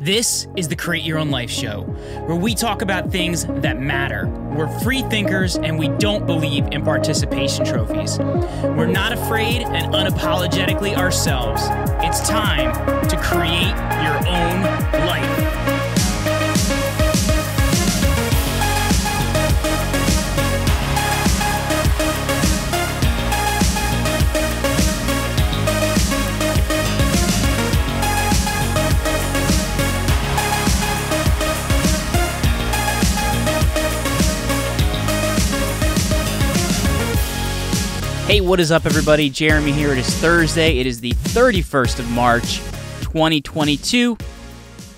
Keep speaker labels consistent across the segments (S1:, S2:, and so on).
S1: This is the Create Your Own Life show, where we talk about things that matter. We're free thinkers and we don't believe in participation trophies. We're not afraid and unapologetically ourselves. It's time to create your own life. Hey, what is up, everybody? Jeremy here. It is Thursday. It is the 31st of March, 2022.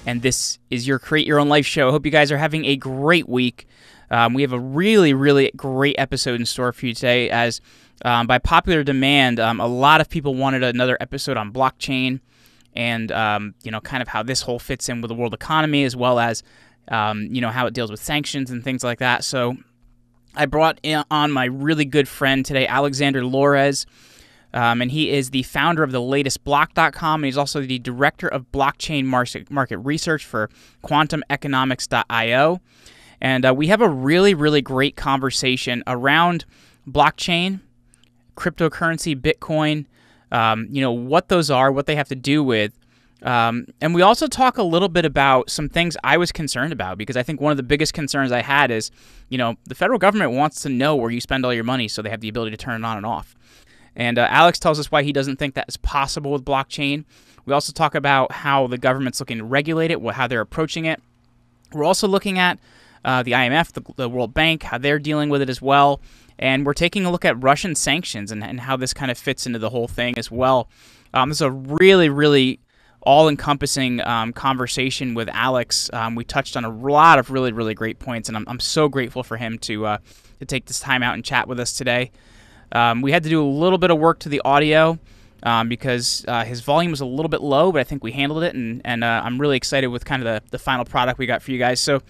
S1: And this is your Create Your Own Life show. I hope you guys are having a great week. Um, we have a really, really great episode in store for you today. As um, by popular demand, um, a lot of people wanted another episode on blockchain and, um, you know, kind of how this whole fits in with the world economy as well as, um, you know, how it deals with sanctions and things like that. So, I brought on my really good friend today, Alexandre Lores. Um, and he is the founder of the latest block.com and he's also the director of blockchain market, market research for quantumeconomics.io and uh, we have a really really great conversation around blockchain cryptocurrency bitcoin um, you know what those are what they have to do with um, and we also talk a little bit about some things I was concerned about because I think one of the biggest concerns I had is, you know, the federal government wants to know where you spend all your money so they have the ability to turn it on and off. And uh, Alex tells us why he doesn't think that is possible with blockchain. We also talk about how the government's looking to regulate it, how they're approaching it. We're also looking at uh, the IMF, the, the, World Bank, how they're dealing with it as well. And we're taking a look at Russian sanctions and, and how this kind of fits into the whole thing as well. Um, this is a really, really all encompassing um, conversation with Alex. Um, we touched on a lot of really, really great points, and I'm, I'm so grateful for him to, uh, to take this time out and chat with us today. Um, we had to do a little bit of work to the audio um, because uh, his volume was a little bit low, but I think we handled it, and, and uh, I'm really excited with kind of the, the final product we got for you guys. So,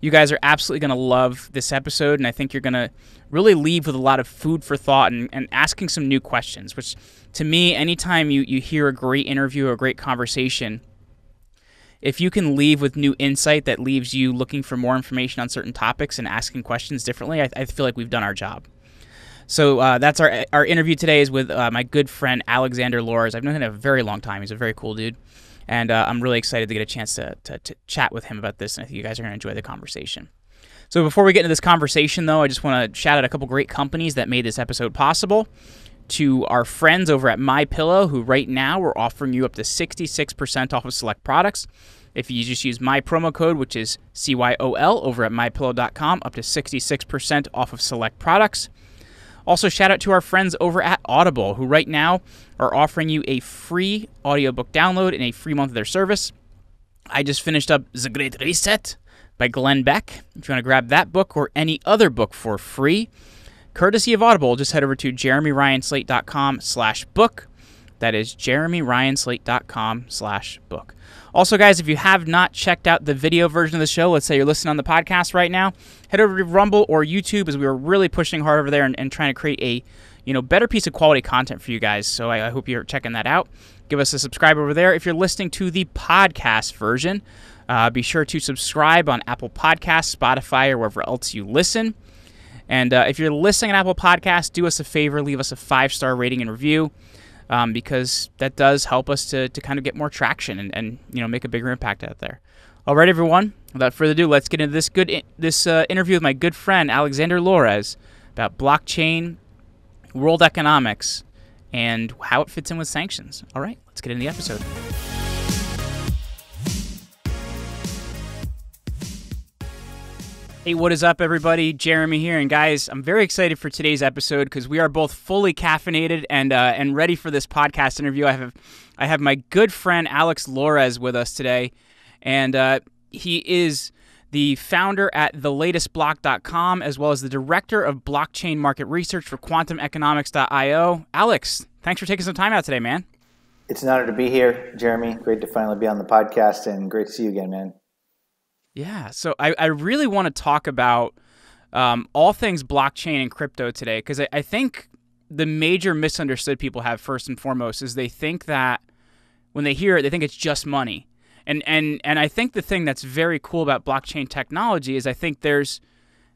S1: you guys are absolutely going to love this episode, and I think you're going to really leave with a lot of food for thought and, and asking some new questions, which to me, anytime you, you hear a great interview or a great conversation, if you can leave with new insight that leaves you looking for more information on certain topics and asking questions differently, I, I feel like we've done our job. So uh, that's our our interview today is with uh, my good friend Alexandre Lores. I've known him a very long time. He's a very cool dude, and uh, I'm really excited to get a chance to, to, to chat with him about this. And I think you guys are going to enjoy the conversation. So before we get into this conversation, though, I just want to shout out a couple great companies that made this episode possible to our friends over at My Pillow, who right now we're offering you up to 66% off of select products. If you just use my promo code, which is CYOL, over at mypillow.com, up to 66% off of select products. Also, shout out to our friends over at Audible, who right now are offering you a free audiobook download and a free month of their service. I just finished up The Great Reset by Glenn Beck. If you want to grab that book or any other book for free, courtesy of Audible, just head over to jeremyryanslate.com slash book. That is jeremyryanslate.com slash book. Also, guys, if you have not checked out the video version of the show, let's say you're listening on the podcast right now, head over to Rumble or YouTube as we are really pushing hard over there and, and trying to create a you know better piece of quality content for you guys. So I, I hope you're checking that out. Give us a subscribe over there. If you're listening to the podcast version, uh, be sure to subscribe on Apple Podcasts, Spotify, or wherever else you listen. And uh, if you're listening on Apple Podcasts, do us a favor, leave us a five star rating and review. Um, because that does help us to, to kind of get more traction and, and you know make a bigger impact out there. All right, everyone. Without further ado, let's get into this good this uh, interview with my good friend Alexandre Lores about blockchain, world economics, and how it fits in with sanctions. All right, let's get into the episode. Hey, what is up, everybody? Jeremy here, and guys, I'm very excited for today's episode because we are both fully caffeinated and uh, and ready for this podcast interview. I have I have my good friend Alex Lores with us today, and uh, he is the founder at thelatestblock.com as well as the director of blockchain market research for quantumeconomics.io. Alex, thanks for taking some time out today, man.
S2: It's an honor to be here, Jeremy. Great to finally be on the podcast, and great to see you again, man.
S1: Yeah. So I, I really want to talk about um, all things blockchain and crypto today because I, I think the major misunderstood people have first and foremost is they think that when they hear it, they think it's just money. And and and I think the thing that's very cool about blockchain technology is I think there's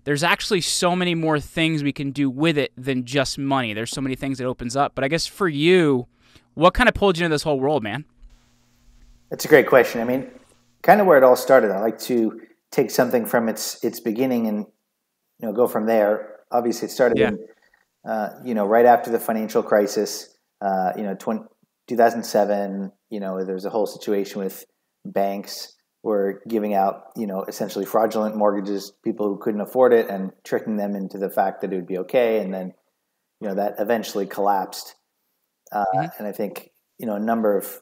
S1: there's actually so many more things we can do with it than just money. There's so many things it opens up. But I guess for you, what kind of pulled you into this whole world, man?
S2: That's a great question. I mean, kind of where it all started. I like to take something from its its beginning and you know go from there. Obviously, it started yeah. in uh, you know right after the financial crisis. Uh, you know, 20, 2007. You know, there was a whole situation with banks were giving out, you know, essentially fraudulent mortgages, people who couldn't afford it, and tricking them into the fact that it would be okay. And then, you know, that eventually collapsed. Uh, mm-hmm. And I think, you know, a number of,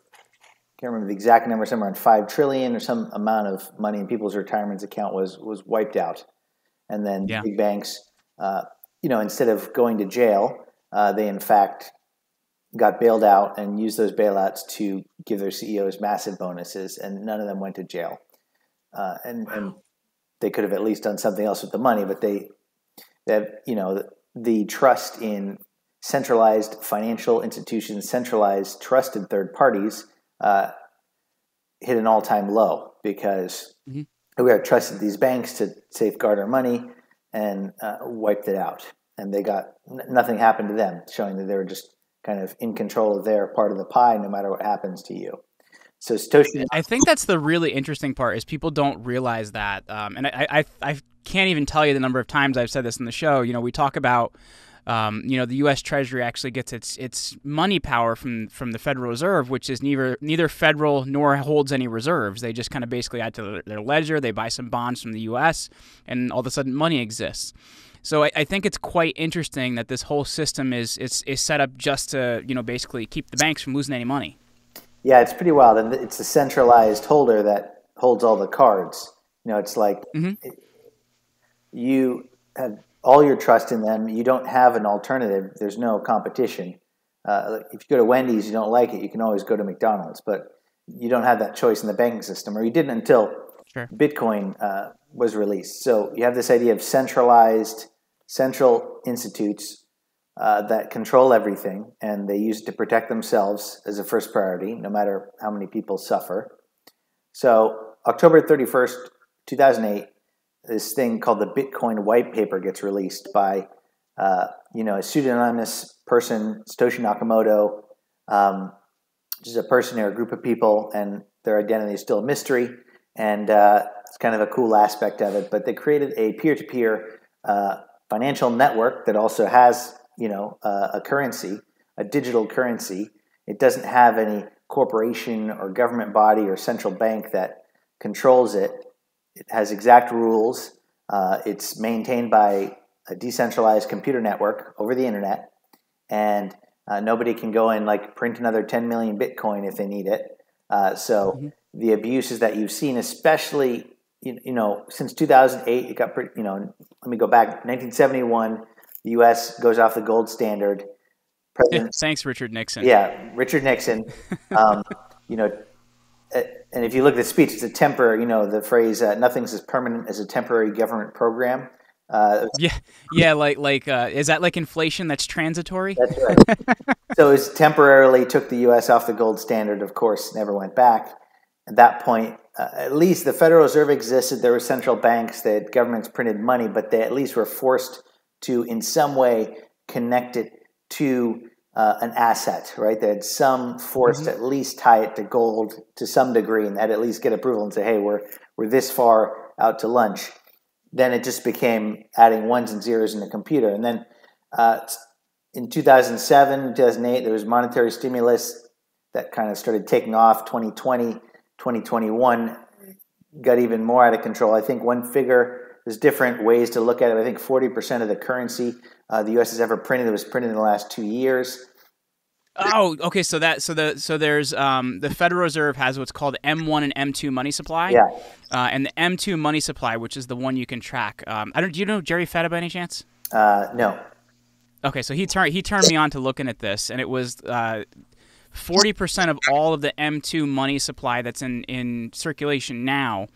S2: can't remember the exact number, somewhere around five trillion or some amount of money in people's retirements account was was wiped out. And then yeah. big banks, uh, you know, instead of going to jail, uh, they in fact got bailed out and used those bailouts to give their CEOs massive bonuses, and none of them went to jail. Uh, and, wow. and they could have at least done something else with the money, but they, they have, you know, the, the trust in centralized financial institutions, centralized trusted third parties, uh, hit an all-time low because mm-hmm. we had trusted these banks to safeguard our money and uh, wiped it out, and they got nothing happened to them, showing that they were just kind of in control of their part of the pie no matter what happens to you. So Satoshi.
S1: I think that's the really interesting part is people don't realize that, um, and I, I, I can't even tell you the number of times I've said this in the show. You know, we talk about. Um, you know, the U.S. Treasury actually gets its its money power from from the Federal Reserve, which is neither neither federal nor holds any reserves. They just kind of basically add to their ledger. They buy some bonds from the U.S. and all of a sudden money exists. So I, I, think it's quite interesting that this whole system is, is is set up just to you know basically keep the banks from losing any money.
S2: Yeah, it's pretty wild, and it's a centralized holder that holds all the cards. You know, it's like mm-hmm. you have all your trust in them. You don't have an alternative. There's no competition. Uh, if you go to Wendy's, you don't like it, you can always go to McDonald's, but you don't have that choice in the banking system, or you didn't until sure. Bitcoin uh, was released. So you have this idea of centralized central institutes uh, that control everything, and they use it to protect themselves as a first priority, no matter how many people suffer. So, October 31st, 2008, this thing called the Bitcoin White Paper gets released by, uh, you know, a pseudonymous person, Satoshi Nakamoto, um, which is a person or a group of people, and their identity is still a mystery. And uh, it's kind of a cool aspect of it. But they created a peer-to-peer uh, financial network that also has you know a currency, a digital currency. It doesn't have any corporation or government body or central bank that controls it. It has exact rules. Uh, it's maintained by a decentralized computer network over the internet, and uh, nobody can go and like print another 10 million Bitcoin if they need it. Uh, so mm-hmm. the abuses that you've seen, especially you, you know, since 2008, it got pretty, you know, let me go back. 1971, the U.S. goes off the gold standard.
S1: President, Thanks, Richard Nixon.
S2: Yeah, Richard Nixon. Um, you know, and if you look at the speech, it's a temporary, you know, the phrase uh, "nothing's as permanent as a temporary government program."
S1: Uh, yeah, yeah, like like uh, is that like inflation that's transitory?
S2: That's right. so it temporarily took the U.S. off the gold standard. Of course, never went back. At that point, uh, at least the Federal Reserve existed. There were central banks that governments printed money, but they at least were forced to, in some way, connect it to uh, an asset, right? They had some force mm-hmm. to at least tie it to gold to some degree, and that at least get approval and say, "Hey, we're we're this far out to lunch." Then it just became adding ones and zeros in the computer, and then uh, in 2007, 2008, there was monetary stimulus that kind of started taking off. 2020 2021 got even more out of control. I think one figure, there's different ways to look at it. I think 40% of the currency uh, the U.S. has ever printed was printed in the last two years.
S1: Oh, okay. So that so the so there's um, the Federal Reserve has what's called M1 and M2 money supply.
S2: Yeah.
S1: Uh, and the M2 money supply, which is the one you can track. Um, I don't. Do you know Jerry Fetta by any chance?
S2: Uh, no.
S1: Okay, so he turned he turned me on to looking at this, and it was uh, 40% of all of the M2 money supply that's in, in circulation now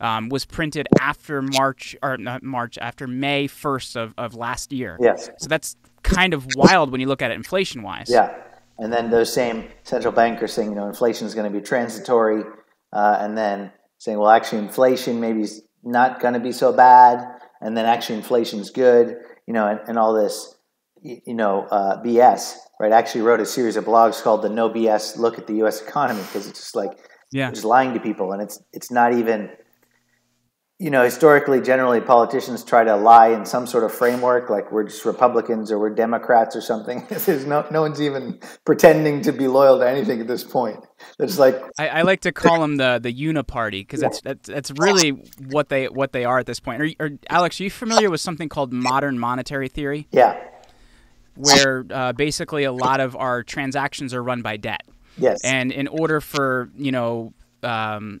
S1: um, was printed after March, or not March, after May 1st of, of last year.
S2: Yes.
S1: So that's kind of wild when you look at it inflation wise.
S2: Yeah. And then those same central bankers saying, you know, inflation is going to be transitory. uh, and then saying, well, actually, inflation maybe is not going to be so bad, and then actually, inflation's good, you know, and, and all this, you know, uh, BS. Right? I actually wrote a series of blogs called the No BS Look at the U.S. Economy because it's just like yeah. just lying to people, and it's it's not even you know, historically, generally, politicians try to lie in some sort of framework, like we're just Republicans or we're Democrats or something. There's no, no one's even pretending to be loyal to anything at this point. It's like
S1: I, I like to call them the the Uniparty because that's, that's that's really what they what they are at this point. Are, are, Alex, are you familiar with something called modern monetary theory?
S2: Yeah,
S1: where uh, basically a lot of our transactions are run by debt.
S2: Yes,
S1: and in order for you know um,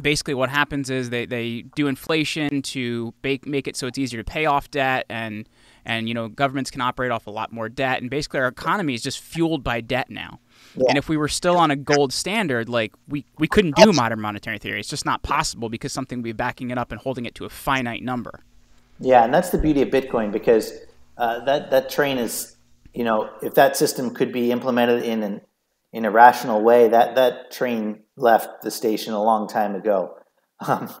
S1: basically what happens is they, they do inflation to make, make it so it's easier to pay off debt and and you know governments can operate off a lot more debt. And basically our economy is just fueled by debt now. Yeah. and if we were still on a gold standard like we, we couldn't do modern monetary theory. It's just not possible because something would be backing it up and holding it to a finite number.
S2: Yeah and that's the beauty of bitcoin because uh, that that train is you know if that system could be implemented in an in a rational way, that that train left the station a long time ago. Um,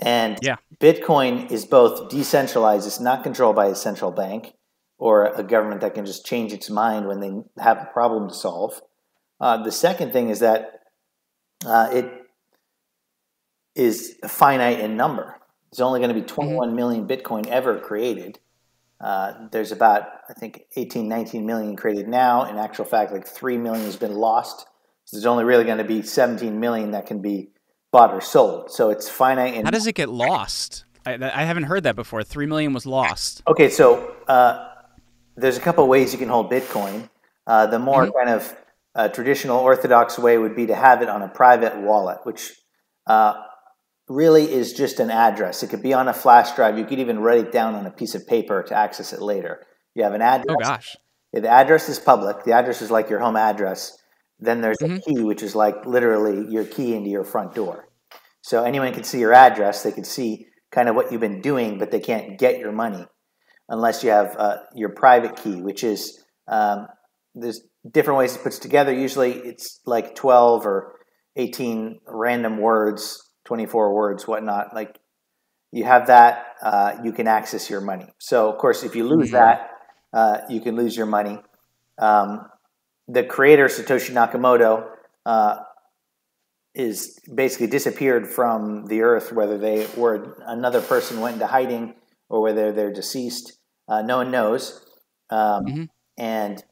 S2: and yeah. Bitcoin is both decentralized; it's not controlled by a central bank or a government that can just change its mind when they have a problem to solve. Uh, the second thing is that uh, it is finite in number. There's only going to be mm-hmm. 21 million Bitcoin ever created. Uh, there's about, I think, 18, 19 million created now. In actual fact, like 3 million has been lost. So there's only really going to be 17 million that can be bought or sold. So it's finite.
S1: In- How does it get lost? I, I, haven't heard that before. 3 million was lost.
S2: Okay, so uh, there's a couple ways you can hold Bitcoin. Uh, the more mm-hmm. kind of uh, traditional orthodox way would be to have it on a private wallet, which uh, really is just an address. It could be on a flash drive. You could even write it down on a piece of paper to access it later. You have an address.
S1: Oh gosh.
S2: The address is public. The address is like your home address. Then there's mm-hmm. a key, which is like literally your key into your front door. So anyone can see your address. They can see kind of what you've been doing, but they can't get your money unless you have uh, your private key, which is um, there's different ways it puts together. Usually it's like 12 or 18 random words 24 words, whatnot. Like you have that, uh, you can access your money. So, of course, if you lose that, uh, you can lose your money. Um, the creator, Satoshi Nakamoto, uh, is basically disappeared from the earth, whether they were another person went into hiding or whether they're deceased. Uh, no one knows. Um, mm-hmm. And,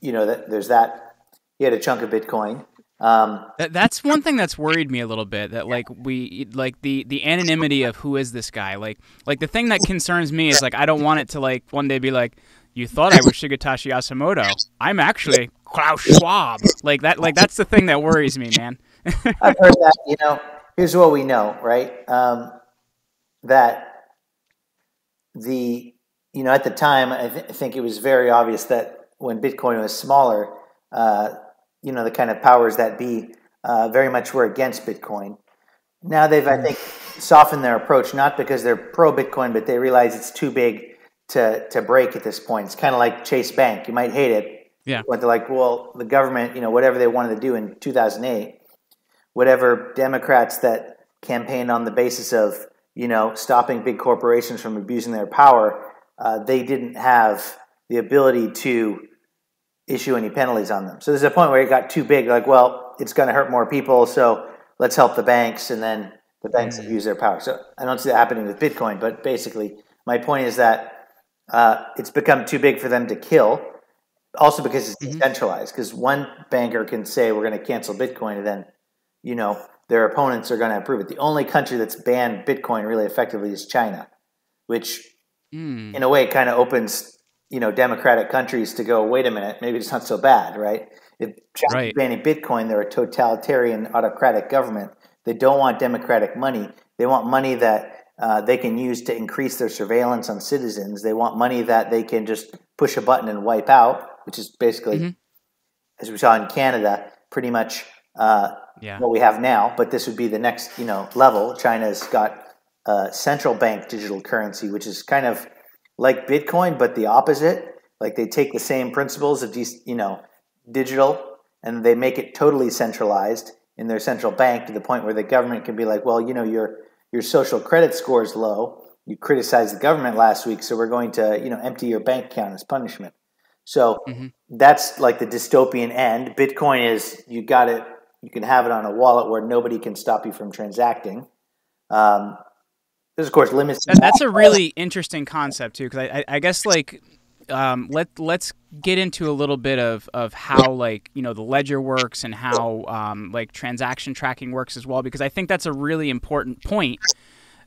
S2: you know, that, there's that. He had a chunk of Bitcoin. Um,
S1: that, that's one thing that's worried me a little bit. That like we like the the anonymity of who is this guy. Like like the thing that concerns me is like I don't want it to like one day be like you thought I was Shigetoshi Yasumoto. I'm actually Klaus Schwab. Like that. Like that's the thing that worries me, man.
S2: I've heard that. You know, here's what we know, right? Um, that the you know at the time, I, th- I, think it was very obvious that when Bitcoin was smaller, uh, you know the kind of powers that be uh, very much were against Bitcoin. Now they've, I think, softened their approach not because they're pro Bitcoin, but they realize it's too big to to break at this point. It's kind of like Chase Bank. You might hate it,
S1: yeah.
S2: But they're like, well, the government, you know, whatever they wanted to do in 2008, whatever Democrats that campaigned on the basis of you know stopping big corporations from abusing their power, uh, they didn't have the ability to issue any penalties on them. So there's a point where it got too big, like, well, it's going to hurt more people, so let's help the banks, and then the banks mm-hmm. abuse their power. So I don't see that happening with Bitcoin, but basically, my point is that uh, it's become too big for them to kill. Also, because it's mm-hmm. decentralized, because one banker can say we're going to cancel Bitcoin, and then you know their opponents are going to approve it. The only country that's banned Bitcoin really effectively is China, which mm. in a way kind of opens you know democratic countries to go wait a minute maybe it's not so bad right if China's right. banning bitcoin they're a totalitarian autocratic government they don't want democratic money they want money that uh, they can use to increase their surveillance on citizens they want money that they can just push a button and wipe out which is basically mm-hmm. as we saw in canada pretty much uh, yeah. what we have now but this would be the next you know level china's got a central bank digital currency which is kind of like Bitcoin, but the opposite. Like they take the same principles of you know digital and they make it totally centralized in their central bank to the point where the government can be like, well, you know, your your social credit score is low. You criticized the government last week, so we're going to, you know, empty your bank account as punishment. So mm-hmm. that's like the dystopian end. Bitcoin is you got it, you can have it on a wallet where nobody can stop you from transacting. Um, there's of course limits.
S1: That's a really interesting concept too, because I, I, guess like um, let let's get into a little bit of, of how like you know the ledger works and how um, like transaction tracking works as well, because I think that's a really important point.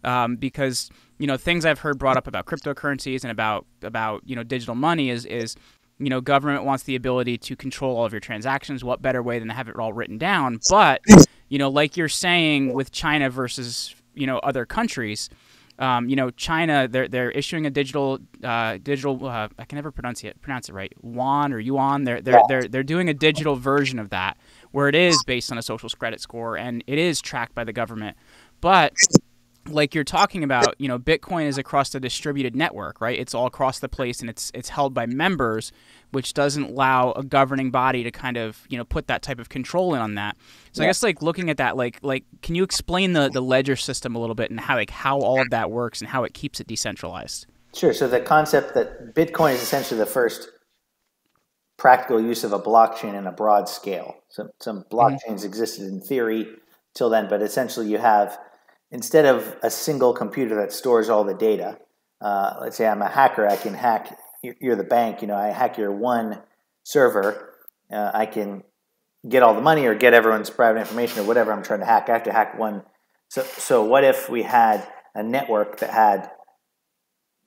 S1: Um, because you know things I've heard brought up about cryptocurrencies and about about you know digital money is is you know government wants the ability to control all of your transactions. What better way than to have it all written down? But you know, like you're saying with China versus you know other countries. Um, you know, China, they're they're issuing a digital uh, digital. Uh, I can never pronounce it pronounce it right. Yuan or yuan. They're they're they're they're doing a digital version of that where it is based on a social credit score and it is tracked by the government. But like you're talking about, you know, Bitcoin is across the distributed network, right? It's all across the place and it's it's held by members, which doesn't allow a governing body to kind of, you know, put that type of control in on that. So yeah. I guess like looking at that, like like can you explain the the ledger system a little bit and how like how all of that works and how it keeps it decentralized?
S2: Sure. So the concept that Bitcoin is essentially the first practical use of a blockchain in a broad scale. So some mm-hmm. blockchains mm-hmm. existed in theory till then, but essentially you have instead of a single computer that stores all the data, uh, let's say I'm a hacker, I can hack. You're the bank, you know. I hack your one server. Uh, I can get all the money or get everyone's private information or whatever I'm trying to hack. I have to hack one. So, so what if we had a network that had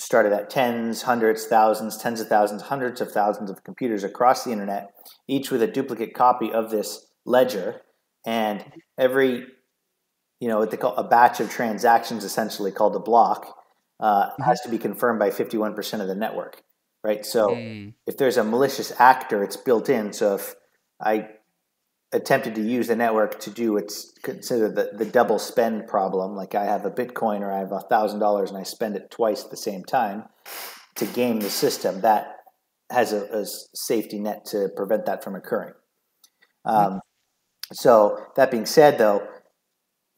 S2: started at tens, hundreds, thousands, tens of thousands, hundreds of thousands of computers across the internet, each with a duplicate copy of this ledger, and every you know, what they call a batch of transactions, essentially called a block, uh, has to be confirmed by 51% of the network, right? So mm. if there's a malicious actor, it's built in. So if I attempted to use the network to do what's considered the, the double spend problem, like I have a Bitcoin or I have a thousand dollars and I spend it twice at the same time to game the system, that has a, a safety net to prevent that from occurring. Mm-hmm. Um, so that being said, though,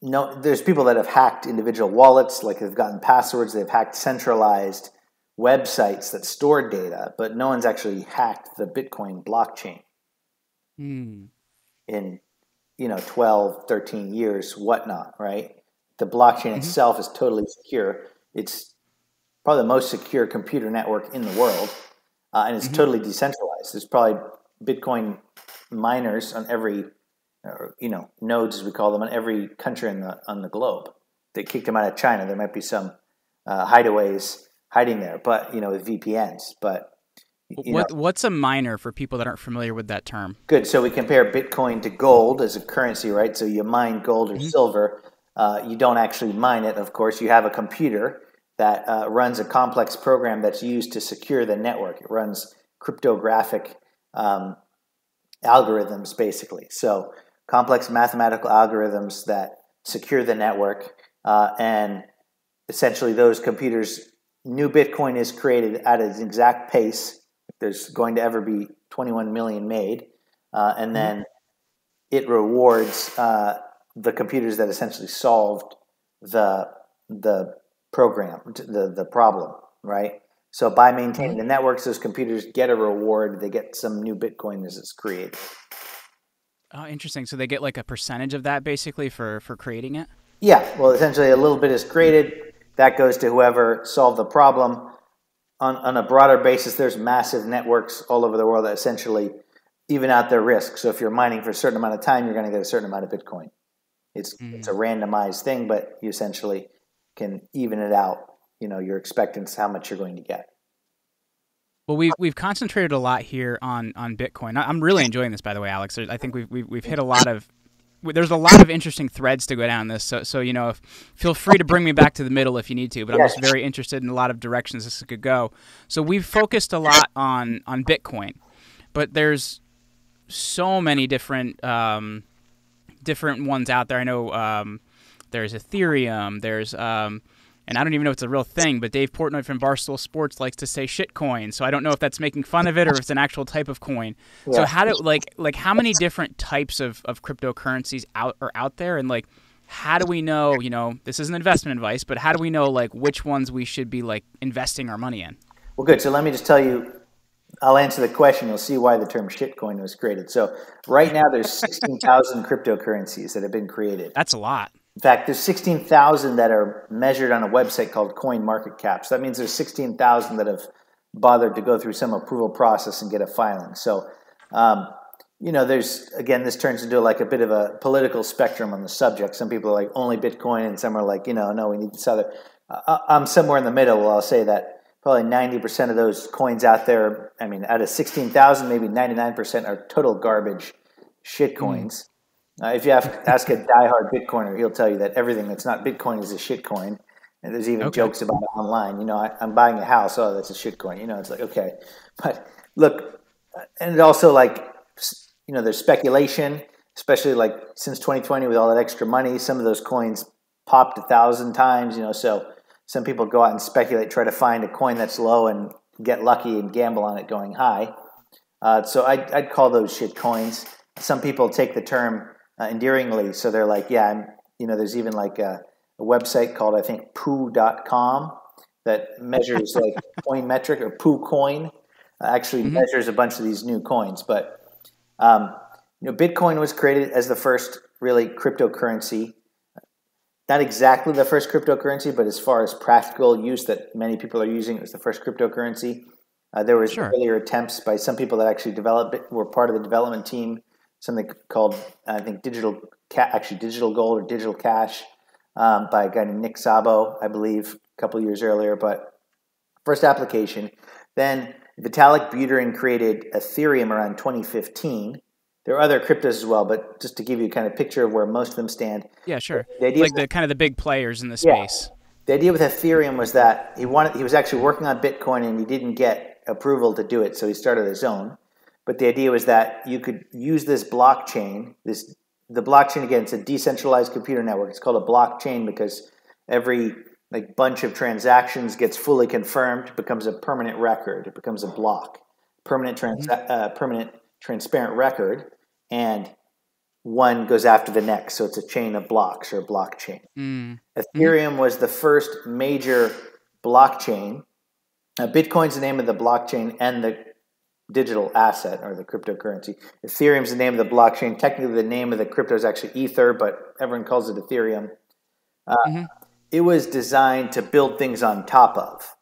S2: no, there's people that have hacked individual wallets, like they've gotten passwords, they've hacked centralized websites that store data, but no one's actually hacked the Bitcoin blockchain
S1: mm.
S2: in you know 12, 13 years, whatnot, right? The blockchain mm-hmm. itself is totally secure. It's probably the most secure computer network in the world, uh, and it's mm-hmm. totally decentralized. There's probably Bitcoin miners on every or you know nodes as we call them on every country on the on the globe. They kicked them out of China. There might be some uh, hideaways hiding there, but you know with VPNs. But
S1: what what's a miner for people that aren't familiar with that term?
S2: Good. So we compare Bitcoin to gold as a currency, right? So you mine gold or mm-hmm. silver. Uh, you don't actually mine it, of course. You have a computer that uh, runs a complex program that's used to secure the network. It runs cryptographic um, algorithms, basically. So complex mathematical algorithms that secure the network. Uh, and essentially, those computers, new Bitcoin is created at an exact pace. There's going to ever be 21 million made. Uh, and then mm-hmm. it rewards uh, the computers that essentially solved the, the program, the, the problem, right? So by maintaining mm-hmm. the networks, those computers get a reward. They get some new Bitcoin as it's created.
S1: Oh, interesting. So they get like a percentage of that basically for for creating it.
S2: Yeah. Well, essentially, a little bit is created. That goes to whoever solved the problem. On on a broader basis, there's massive networks all over the world that essentially even out their risk. So if you're mining for a certain amount of time, you're going to get a certain amount of Bitcoin. It's mm. it's a randomized thing, but you essentially can even it out. You know, your expectance how much you're going to get.
S1: Well, we've we've concentrated a lot here on on Bitcoin. I'm really enjoying this, by the way, Alex. I think we've we've, we've hit a lot of there's a lot of interesting threads to go down this. So, so you know, if, feel free to bring me back to the middle if you need to. But I'm just very interested in a lot of directions this could go. So we've focused a lot on on Bitcoin, but there's so many different um, different ones out there. I know um, there's Ethereum. There's um, and I don't even know if it's a real thing, but Dave Portnoy from Barstool Sports likes to say shitcoin. So I don't know if that's making fun of it or if it's an actual type of coin. Yeah. So how do like like how many different types of, of cryptocurrencies out are out there and like how do we know, you know, this isn't investment advice, but how do we know like which ones we should be like investing our money in?
S2: Well good. So let me just tell you I'll answer the question. You'll see why the term shitcoin was created. So right now there's 16,000 cryptocurrencies that have been created.
S1: That's a lot.
S2: In fact, there's 16,000 that are measured on a website called Coin Market Cap. So that means there's 16,000 that have bothered to go through some approval process and get a filing. So, um, you know, there's again, this turns into like a bit of a political spectrum on the subject. Some people are like only Bitcoin, and some are like, you know, no, we need this other. Uh, I'm somewhere in the middle. I'll say that probably 90% of those coins out there, I mean, out of 16,000, maybe 99% are total garbage shit coins. Uh, if you have, ask a diehard Bitcoiner, he'll tell you that everything that's not Bitcoin is a shitcoin. And there's even okay. jokes about it online. You know, I, am buying a house. Oh, that's a shitcoin. You know, it's like, okay. But look, and it also like, you know, there's speculation, especially like since 2020 with all that extra money, some of those coins popped a thousand times, you know, so some people go out and speculate, try to find a coin that's low and get lucky and gamble on it going high. Uh, so I'd, I'd, call those shit coins. Some people take the term uh, endearingly. So they're like, yeah, I'm, you know, there's even like a, a website called, I think, poo.com that measures like coin metric or poo coin uh, actually mm-hmm. measures a bunch of these new coins. But, um, you know, Bitcoin was created as the first really cryptocurrency. Not exactly the first cryptocurrency, but as far as practical use that many people are using, it was the first cryptocurrency. Uh, there was sure. earlier attempts by some people that actually developed were part of the development team something called I think digital actually digital gold or digital cash um, by a guy named Nick Szabo, I believe, a couple years earlier. But first application. Then Vitalik Buterin created Ethereum around 2015. There are other cryptos as well, but just to give you kind of picture of where most of them stand.
S1: Yeah, sure. The idea like the kind of the big players in the space. Yeah.
S2: The idea with Ethereum was that he wanted he was actually working on Bitcoin and he didn't get approval to do it, so he started his own. But the idea was that you could use this blockchain, this the blockchain again, it's a decentralized computer network. It's called a blockchain because every like bunch of transactions gets fully confirmed, becomes a permanent record. It becomes a block, permanent trans- mm-hmm. uh, permanent transparent record, and one goes after the next. So it's a chain of blocks or a blockchain. Mm. Ethereum mm. was the first major blockchain. Uh, Bitcoin's the name of the blockchain, and the digital asset or the cryptocurrency. Ethereum is the name of the blockchain. Technically, the name of the crypto is actually Ether, but everyone calls it Ethereum. Uh, mm-hmm. It was designed to build things on top of,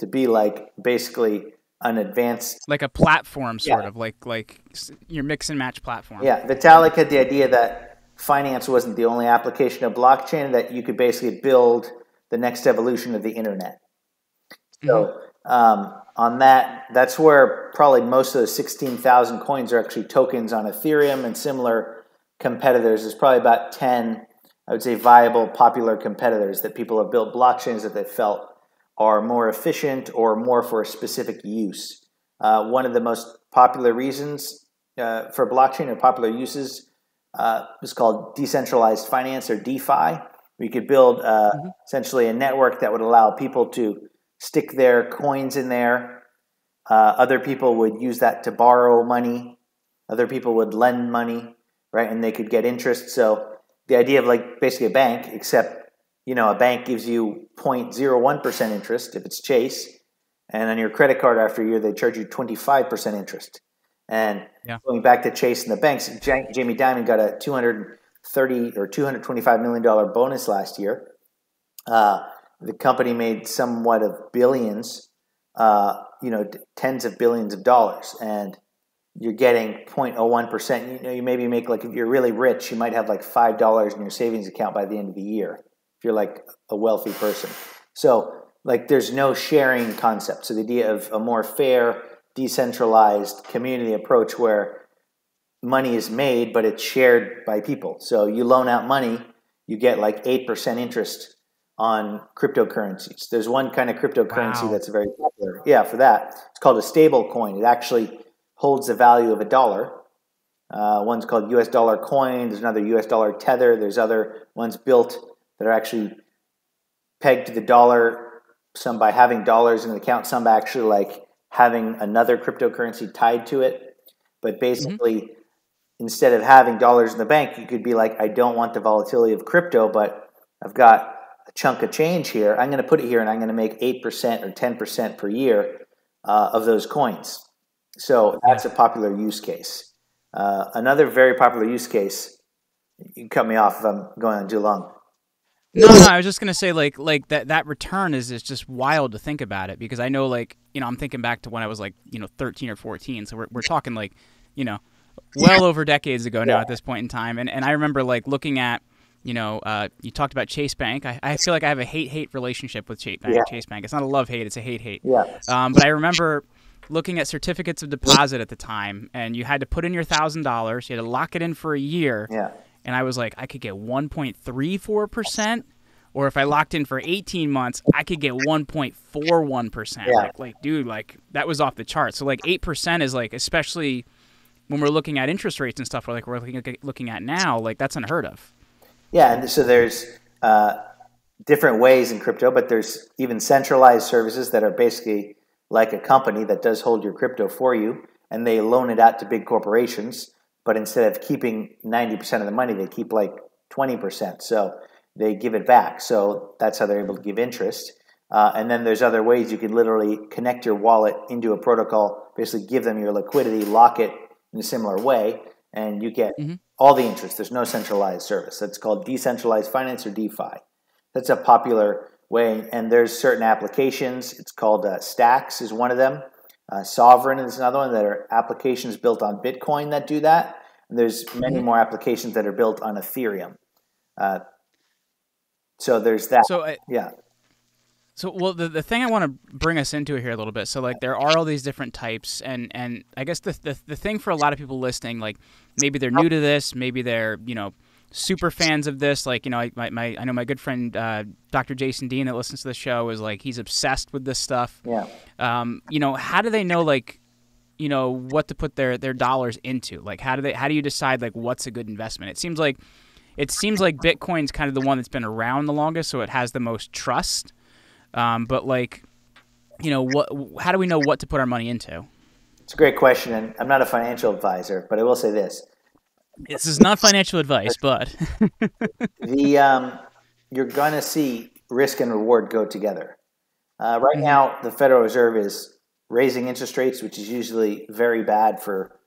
S2: to be like basically an advanced,
S1: like a platform, sort yeah. of like like your mix and match platform.
S2: Yeah, Vitalik had the idea that finance wasn't the only application of blockchain; that you could basically build the next evolution of the internet. So. Mm-hmm. Um, on that, that's where probably most of the 16,000 coins are actually tokens on Ethereum and similar competitors. There's probably about 10, I would say, viable, popular competitors that people have built blockchains that they felt are more efficient or more for a specific use. Uh, one of the most popular reasons uh, for blockchain or popular uses uh, is called decentralized finance or DeFi. We could build uh, mm-hmm. essentially a network that would allow people to stick their coins in there. Uh, other people would use that to borrow money. Other people would lend money, right? And they could get interest. So the idea of like basically a bank, except you know a bank gives you 0.01 percent interest if it's Chase, and on your credit card after a year they charge you 25 percent interest. And yeah. going back to Chase and the banks, Jamie Dimon got a 230 or 225 million dollar bonus last year. Uh, the company made somewhat of billions, uh, you know, tens of billions of dollars, and you're getting 0.01 percent. You know, you maybe make like if you're really rich, you might have like five dollars in your savings account by the end of the year. If you're like a wealthy person, so like there's no sharing concept. So the idea of a more fair, decentralized community approach where money is made, but it's shared by people. So you loan out money, you get like eight percent interest on cryptocurrencies. There's one kind of cryptocurrency wow. that's very popular. Yeah, for that. It's called a stable coin. It actually holds the value of a dollar. Uh, one's called US dollar coin. There's another US dollar tether. There's other ones built that are actually pegged to the dollar, some by having dollars in the account, some by actually like having another cryptocurrency tied to it. But basically, mm-hmm. instead of having dollars in the bank, you could be like, I don't want the volatility of crypto, but I've got chunk of change here. I'm going to put it here and I'm going to make 8% or 10% per year uh, of those coins. So that's a popular use case. Uh, another very popular use case, you can cut me off if I'm going on too long.
S1: No, no, I was just gonna say like like that that return is is just wild to think about it because I know like you know I'm thinking back to when I was like you know 13 or 14, so we're we're talking like you know well over decades ago now yeah. at this point in time, and and I remember like looking at you know, uh, you talked about Chase Bank. I, I, feel like I have a hate hate relationship with Chase Bank. Yeah. Chase Bank. It's not a love hate. It's a hate hate.
S2: Yeah.
S1: Um, but I remember looking at certificates of deposit at the time, and you had to put in your thousand dollars. You had to lock it in for a year.
S2: Yeah.
S1: And I was like, I could get one point three four percent. Or if I locked in for 18 months, I could get 1.41%. Yeah. Like, like, dude, like that was off the chart. So like 8% is like, especially when we're looking at interest rates and stuff, like we're looking at now, like that's unheard of.
S2: Yeah, and so there's uh, different ways in crypto, but there's even centralized services that are basically like a company that does hold your crypto for you, and they loan it out to big corporations. But instead of keeping 90% of the money, they keep like 20%. So they give it back. So that's how they're able to give interest. Uh, and then there's other ways you can literally connect your wallet into a protocol, basically give them your liquidity, lock it in a similar way, and you get mm-hmm. All the interest. There's no centralized service. That's called decentralized finance or DeFi. That's a popular way, and there's certain applications. It's called uh, Stacks is one of them. Uh, Sovryn is another one that are applications built on Bitcoin that do that. And there's many mm-hmm. more applications that are built on Ethereum. Uh, so there's that.
S1: So I,
S2: yeah.
S1: So well, the, the thing I want to bring us into here a little bit. So like there are all these different types, and and I guess the, the the thing for a lot of people listening, like maybe they're new to this, maybe they're you know super fans of this. Like you know, I, my, my I know my good friend uh, Dr. Jason Dean that listens to the show is like he's obsessed with this stuff.
S2: Yeah.
S1: Um, you know, how do they know like you know what to put their their dollars into? Like how do they how do you decide like what's a good investment? It seems like it seems like Bitcoin's kind of the one that's been around the longest, so it has the most trust. Um, but like, you know, what? How do we know what to put our money into?
S2: It's a great question, and I'm not a financial advisor, but I will say this:
S1: this is not financial advice, but
S2: the um, you're going to see risk and reward go together. Uh, right mm-hmm. now, the Federal Reserve is raising interest rates, which is usually very bad for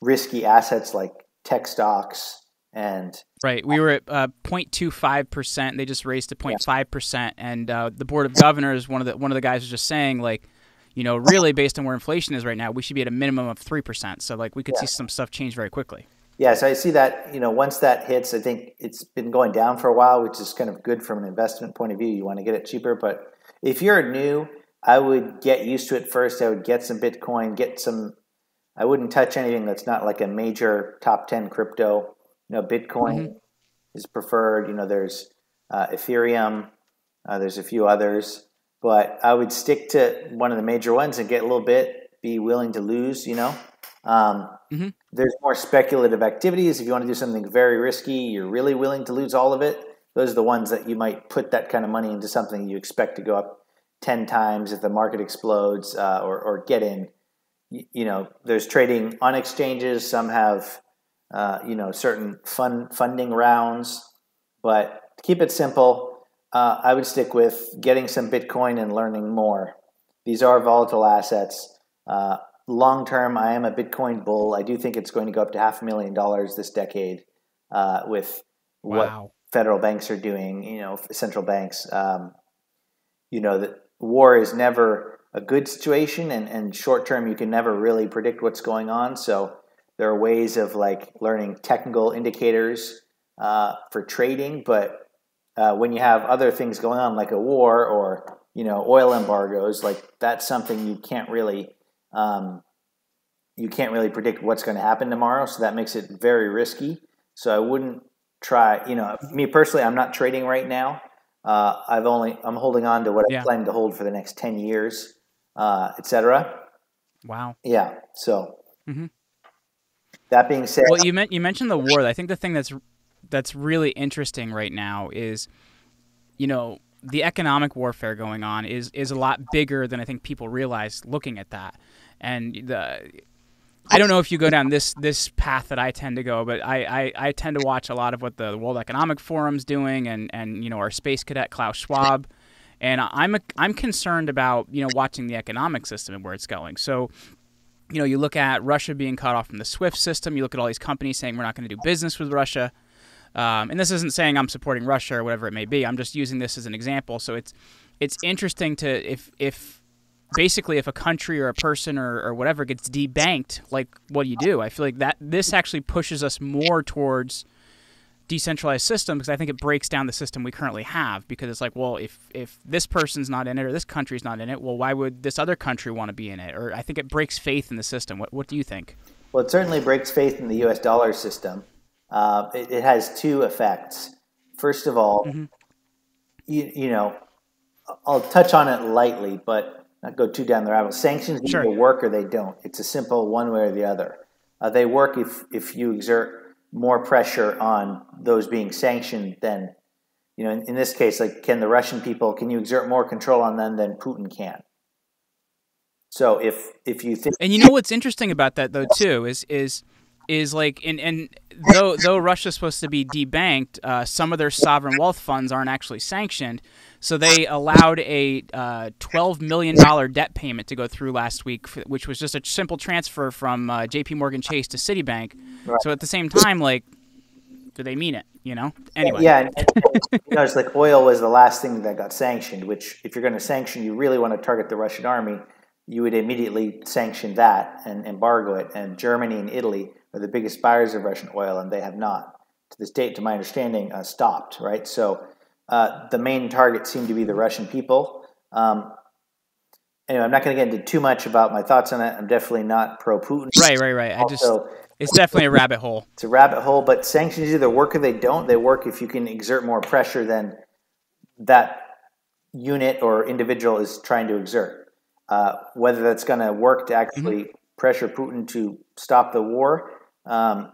S2: risky assets like tech stocks and
S1: right. We were at uh, 0.25% they just raised to 0.5% and uh, the board of governors one of the one of the guys was just saying like you know really based on where inflation is right now we should be at a minimum of 3% so like we could yeah. see some stuff change very quickly.
S2: Yeah. So i see that you know once that hits i think it's been going down for a while which is kind of good from an investment point of view. You want to get it cheaper. But if you're new i would get used to it first. I would get some bitcoin get some i wouldn't touch anything that's not like a major top 10 crypto you know, Bitcoin mm-hmm. is preferred. You know, there's uh, Ethereum. Uh, there's a few others, but I would stick to one of the major ones and get a little bit. Be willing to lose. You know, um, mm-hmm. there's more speculative activities. If you want to do something very risky, you're really willing to lose all of it. Those are the ones that you might put that kind of money into something you expect to go up ten times if the market explodes, uh, or, or get in. You, you know, there's trading on exchanges. Some have uh, you know, certain fund funding rounds. But to keep it simple, uh, I would stick with getting some Bitcoin and learning more. These are volatile assets. Uh, long term, I am a Bitcoin bull. I do think it's going to go up to half a million dollars this decade uh, with wow. what federal banks are doing. You know, central banks. Um, you know, that war is never a good situation, and, and short term, you can never really predict what's going on. So there are ways of like learning technical indicators uh, for trading, but uh, when you have other things going on, like a war or you know oil embargoes, like that's something you can't really um, you can't really predict what's going to happen tomorrow. So that makes it very risky. So I wouldn't try. You know, me personally, I'm not trading right now. Uh, I've only I'm holding on to what yeah. I plan to hold for the next ten years, uh, etc.
S1: Wow.
S2: Yeah. So. Mm-hmm. That being said,
S1: well, you, you mentioned the war. I think the thing that's that's really interesting right now is, you know, the economic warfare going on is is a lot bigger than I think people realize looking at that. And the I don't know if you go down this this path that I tend to go, but I, I, I tend to watch a lot of what the World Economic Forum's doing, and, and you know our space cadet Klaus Schwab, and I'm a, I'm concerned about you know watching the economic system and where it's going. So, you know, you look at Russia being cut off from the SWIFT system. You look at all these companies saying we're not going to do business with Russia. Um, and this isn't saying I'm supporting Russia or whatever it may be. I'm just using this as an example. So it's it's interesting to if if basically if a country or a person or, or whatever gets debanked, like what do you do? I feel like that this actually pushes us more towards decentralized system because I think it breaks down the system we currently have because it's like, well, if if this person's not in it or this country's not in it, well, why would this other country want to be in it? Or I think it breaks faith in the system. What what do you think?
S2: Well, it certainly breaks faith in the U.S. dollar system. Uh, it, it, has two effects. First of all, mm-hmm. you, you know, I'll touch on it lightly, but not go too down the rabbit. Sanctions sure. either work or they don't. It's a simple one way or the other. Uh, they work if if you exert more pressure on those being sanctioned than, you know, in, in this case, like can the Russian people can you exert more control on them than Putin can? So if if you think,
S1: and you know what's interesting about that though too is is is like and and though though Russia's supposed to be debanked, uh, some of their sovereign wealth funds aren't actually sanctioned. So they allowed a uh, twelve million dollar debt payment to go through last week, which was just a simple transfer from uh, J.P. Morgan Chase to Citibank. Right. So at the same time, like, do they mean it? You know? Anyway.
S2: Yeah, and, you know, it's like oil was the last thing that got sanctioned. Which, if you're going to sanction, you really want to target the Russian army. You would immediately sanction that and embargo it. And Germany and Italy are the biggest buyers of Russian oil, and they have not, to this date, to my understanding, uh, stopped. Right, so uh, the main target seemed to be the Russian people. Um, anyway, I'm not going to get into too much about my thoughts on it. I'm definitely not pro Putin.
S1: Right, right, right. I just it's definitely a rabbit hole.
S2: It's a rabbit hole, but sanctions either work or they don't. They work if you can exert more pressure than that unit or individual is trying to exert. Uh, whether that's going to work to actually mm-hmm. pressure Putin to stop the war um,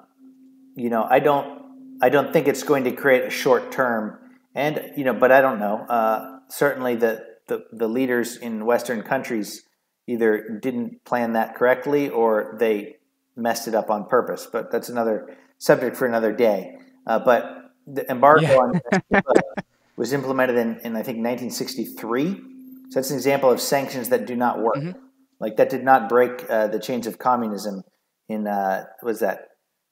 S2: you know, I don't, I don't think it's going to create a short term, and you know, but I don't know. Uh, certainly, the, the the leaders in Western countries either didn't plan that correctly or they messed it up on purpose. But that's another subject for another day. Uh, but the embargo yeah. on was implemented in, in I think 1963. So that's an example of sanctions that do not work. Mm-hmm. Like that did not break uh, the chains of communism in uh, was that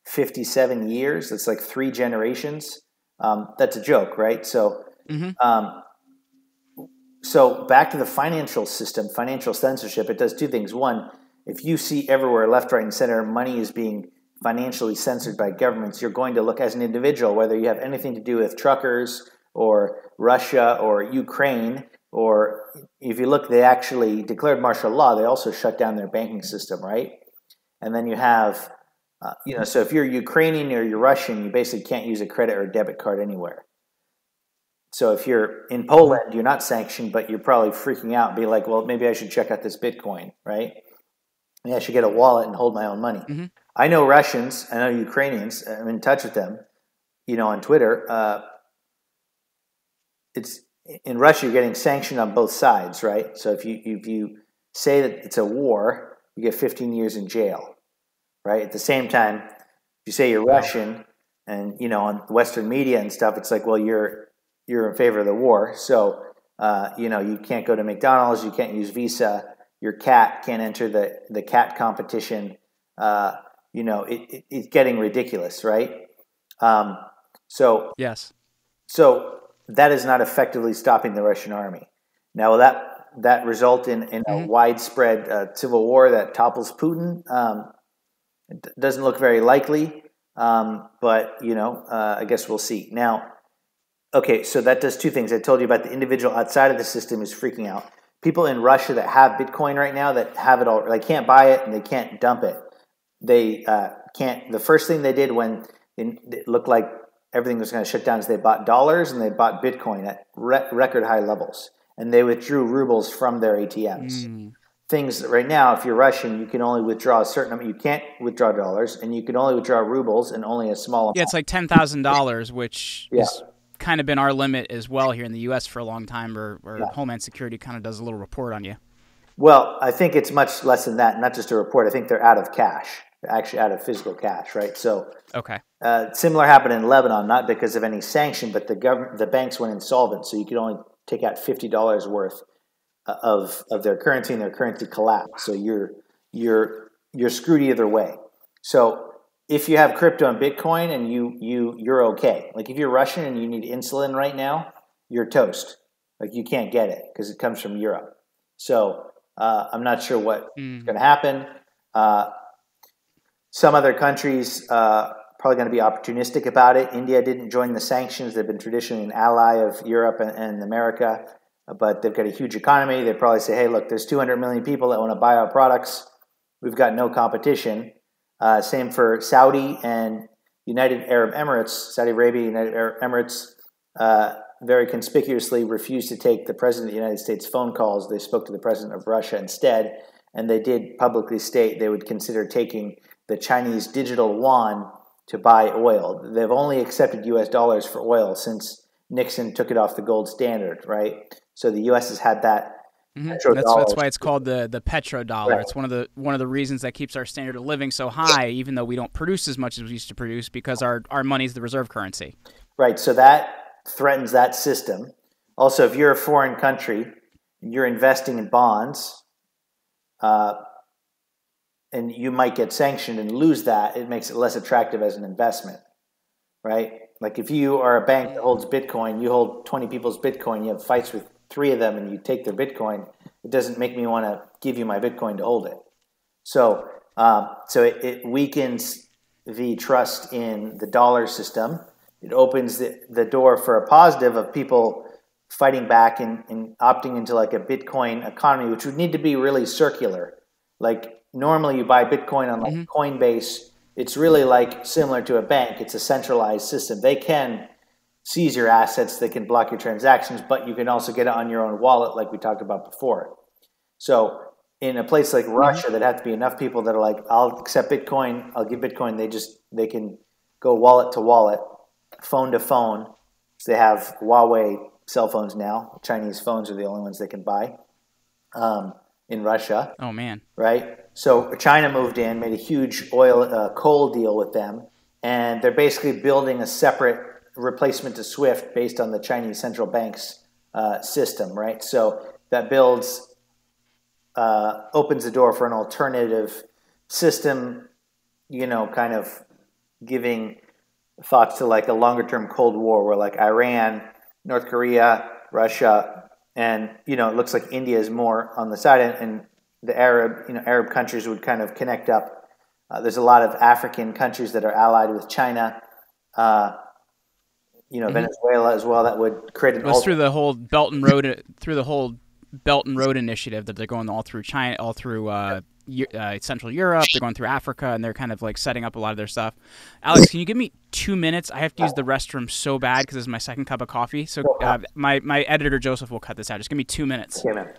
S2: 57 years? That's like three generations. Um, that's a joke right? So mm-hmm. um, so back to the financial system financial censorship it does two things. One if you see everywhere left right and center money is being financially censored by governments you're going to look as an individual whether you have anything to do with truckers or russia or ukraine or if you look they actually declared martial law they also shut down their banking system right and then you have, uh, you know, so if you're Ukrainian or you're Russian, you basically can't use a credit or debit card anywhere. So if you're in Poland, you're not sanctioned, but you're probably freaking out, be like, well, maybe I should check out this Bitcoin, right? Maybe I should get a wallet and hold my own money. Mm-hmm. I know Russians, I know Ukrainians, I'm in touch with them, you know, on Twitter. Uh, it's in Russia, you're getting sanctioned on both sides, right? So if you if you say that it's a war, you get 15 years in jail, right? At the same time, if you say you're Russian and, you know, on Western media and stuff, it's like, well, you're, you're in favor of the war. So, uh, you know, you can't go to McDonald's, you can't use Visa, your cat can't enter the, the cat competition. Uh, you know, it, it, it's getting ridiculous, right? Um, so,
S1: yes. So
S2: that is not effectively stopping the Russian army. Now, will that that result in, in mm-hmm. a widespread uh, civil war that topples Putin. Um, it doesn't look very likely, um, but you know, uh, I guess we'll see. Now, okay, so that does two things. I told you about the individual outside of the system is freaking out. People in Russia that have Bitcoin right now that have it all, they can't buy it and they can't dump it. They uh, can't. The first thing they did when it looked like everything was going to shut down is they bought dollars and they bought Bitcoin at re- record high levels and they withdrew rubles from their ATMs. Mm. Things that right now, if you're Russian, you can only withdraw a certain amount. You can't withdraw dollars, and you can only withdraw rubles and only a small amount.
S1: Yeah, it's like ten thousand dollars, which yeah. is kind of been our limit as well here in the U.S. for a long time, or, or yeah. Homeland Security kind of does a little report on you.
S2: Well, I think it's much less than that. Not just a report. I think they're out of cash. Actually out of physical cash, right? So,
S1: okay.
S2: Uh, similar happened in Lebanon, not because of any sanction, but the government, the banks went insolvent, so you could only take out fifty dollars worth uh, of of their currency, and their currency collapsed. So you're you're you're screwed either way. So if you have crypto and Bitcoin and you you you're okay. Like if you're Russian and you need insulin right now, you're toast. Like you can't get it because it comes from Europe. So uh, I'm not sure what's mm. going to happen. Uh, some other countries uh, probably going to be opportunistic about it. India didn't join the sanctions. They've been traditionally an ally of Europe and, and America, but they've got a huge economy. They probably say, "Hey, look, there's 200 million people that want to buy our products. We've got no competition." Uh, same for Saudi and United Arab Emirates. Saudi Arabia, United Arab Emirates, uh, very conspicuously refused to take the president of the United States phone calls. They spoke to the president of Russia instead, and they did publicly state they would consider taking the Chinese digital yuan to buy oil. They've only accepted U.S. dollars for oil since Nixon took it off the gold standard, right? So the U.S. has had that
S1: Mm-hmm. That's, that's why it's called the the petrodollar. Right. It's one of the one of the reasons that keeps our standard of living so high, even though we don't produce as much as we used to produce, because our our money is the reserve currency.
S2: Right. So that threatens that system. Also, if you're a foreign country, you're investing in bonds, uh, and you might get sanctioned and lose that. It makes it less attractive as an investment, right? Like if you are a bank that holds Bitcoin, you hold 20 people's Bitcoin, you have fights with three of them and you take their Bitcoin, it doesn't make me want to give you my Bitcoin to hold it. So, um, so it, it, weakens the trust in the dollar system. It opens the, the door for a positive of people fighting back and, and opting into like a Bitcoin economy, which would need to be really circular. Like normally you buy Bitcoin on like mm-hmm. Coinbase. It's really like similar to a bank. It's a centralized system. They can seize your assets, they can block your transactions, but you can also get it on your own wallet, like we talked about before. So in a place like mm-hmm. Russia, there'd have to be enough people that are like, I'll accept Bitcoin, I'll give Bitcoin. They just they can go wallet to wallet, phone to phone. So they have Huawei cell phones now. Chinese phones are the only ones they can buy um, in Russia.
S1: Oh man!
S2: Right. So China moved in, made a huge oil uh, coal deal with them, and they're basically building a separate replacement to SWIFT based on the Chinese central bank's uh, system, right? So that builds, uh, opens the door for an alternative system, you know, kind of giving thoughts to like a longer term Cold War where like Iran, North Korea, Russia, and, you know, it looks like India is more on the side and, and the Arab, you know, Arab countries would kind of connect up. Uh, there's a lot of African countries that are allied with China. Uh, you know, mm-hmm. Venezuela as well. That would create an.
S1: It was through the whole Belt and Road through the whole Belt and Road initiative that they're going all through China, all through uh, uh, Central Europe. They're going through Africa, and they're kind of like setting up a lot of their stuff. Alex, can you give me two minutes? I have to use the restroom so bad because this is my second cup of coffee. So uh, my my editor Joseph will cut this out. Just give me two minutes.
S2: Okay,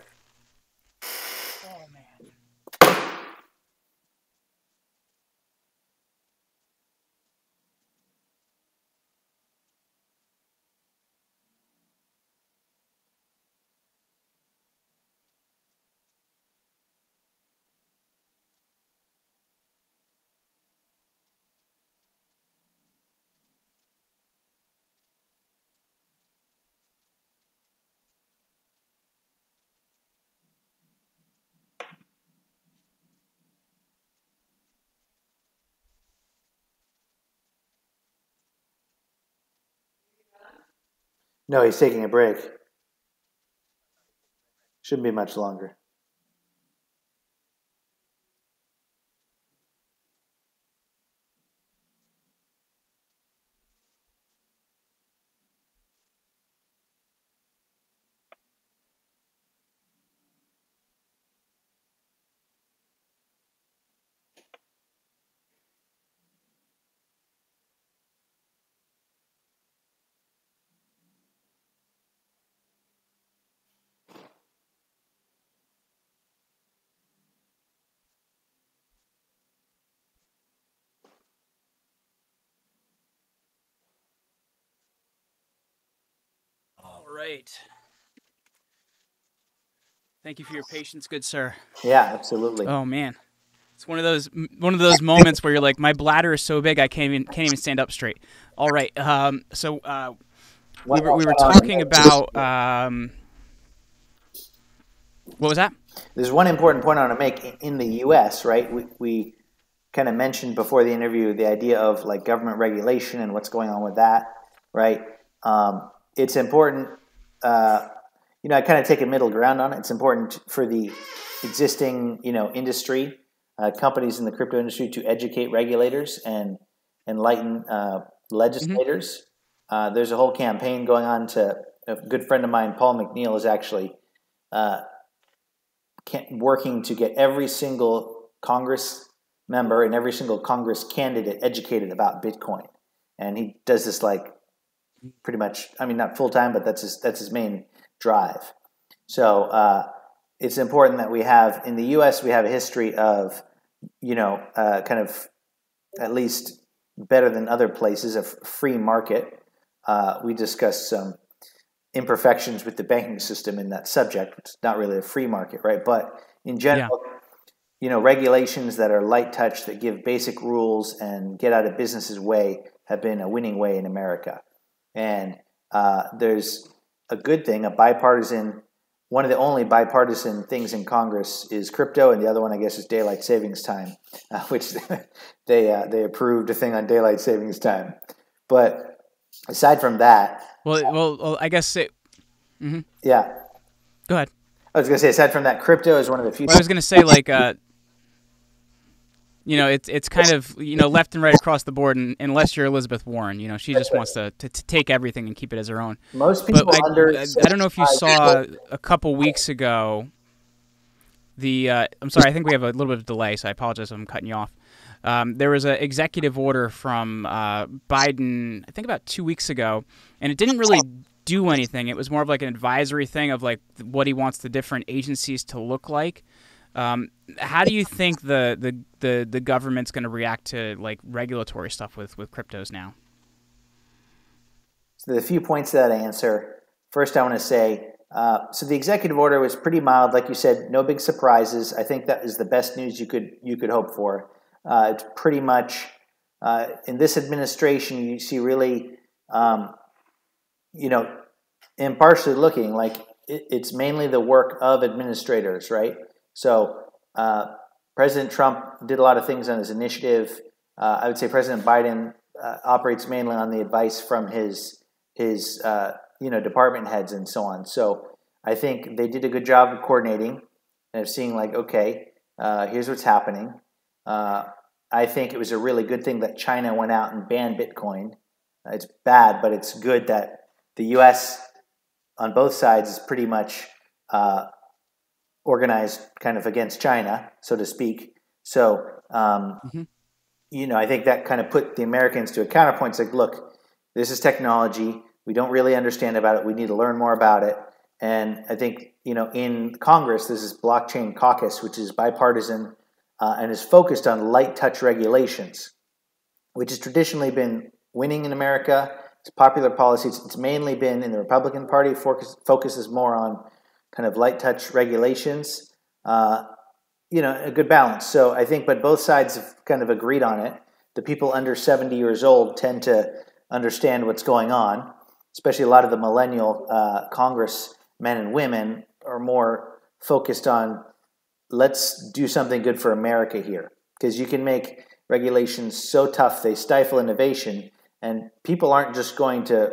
S2: No, he's taking a break. Shouldn't be much longer.
S1: Right. Thank you for your patience, good sir.
S2: Yeah, absolutely.
S1: Oh man, it's one of those one of those moments where you're like, my bladder is so big I can't even can't even stand up straight. All right. Um, so uh, we were we were talking about um, what was that?
S2: There's one important point I want to make in the U.S. Right, we, we kind of mentioned before the interview the idea of like government regulation and what's going on with that. Right, um, it's important. Uh, you know, I kind of take a middle ground on it. It's important for the existing, you know, industry, uh, companies in the crypto industry to educate regulators and enlighten uh, legislators. Mm-hmm. Uh, there's a whole campaign going on to a good friend of mine, Paul McNeil, is actually uh, working to get every single Congress member and every single Congress candidate educated about Bitcoin. And he does this like pretty much. I mean, not full time, but that's his that's his main drive. So uh, it's important that we have in the U.S. we have a history of you know uh, kind of at least better than other places a free market. Uh, we discussed some imperfections with the banking system in that subject. It's not really a free market, right? But in general, yeah. you know, regulations that are light touch that give basic rules and get out of business's way have been a winning way in America. And uh, there's a good thing, a bipartisan. One of the only bipartisan things in Congress is crypto, and the other one, I guess, is daylight savings time, uh, which they uh, they approved a thing on daylight savings time. But aside from that,
S1: well, well, well I guess it.
S2: Mm-hmm. Yeah.
S1: Go ahead.
S2: I was going to say, aside from that, crypto is one of the few.
S1: Well, I was going to say, like, uh, you know, it's it's kind of you know left and right across the board, and unless you're Elizabeth Warren, you know, she just wants to, to, to take everything and keep it as her own.
S2: Most people
S1: but
S2: under
S1: I, I, don't know if you saw a couple weeks ago. The uh, I'm sorry, I think we have a little bit of delay, so I apologize if I'm cutting you off. Um, there was an executive order from uh, Biden, I think about two weeks ago, and it didn't really do anything. It was more of like an advisory thing of like what he wants the different agencies to look like. Um, how do you think the the the, the government's going to react to like regulatory stuff with with cryptos now?
S2: So the few points to that answer. First, I want to say uh, so the executive order was pretty mild, like you said, no big surprises. I think that is the best news you could you could hope for. Uh, it's pretty much uh, in this administration you see really, um, you know, impartially looking like it, it's mainly the work of administrators, right? So uh, President Trump did a lot of things on his initiative. Uh, I would say President Biden uh, operates mainly on the advice from his his uh, you know department heads and so on. So I think they did a good job of coordinating and of seeing like, okay, uh, here's what's happening. Uh, I think it was a really good thing that China went out and banned Bitcoin. it's bad, but it's good that the U.S. on both sides is pretty much organized kind of against China, so to speak. So, um, mm-hmm. you know, I think that kind of put the Americans to a counterpoint. It's like, look, this is technology. We don't really understand about it. We need to learn more about it. And I think, you know, in Congress, this is Blockchain Caucus, which is bipartisan uh, and is focused on light touch regulations, which has traditionally been winning in America. It's popular policy. It's, it's mainly been in the Republican Party, focus, focuses more on kind of light touch regulations. Uh, you know, a good balance. So I think, but both sides have kind of agreed on it. The people under 70 years old tend to understand what's going on, especially a lot of the millennial uh, Congress men and women are more focused on let's do something good for America here. Because you can make regulations so tough, they stifle innovation, and people aren't just going to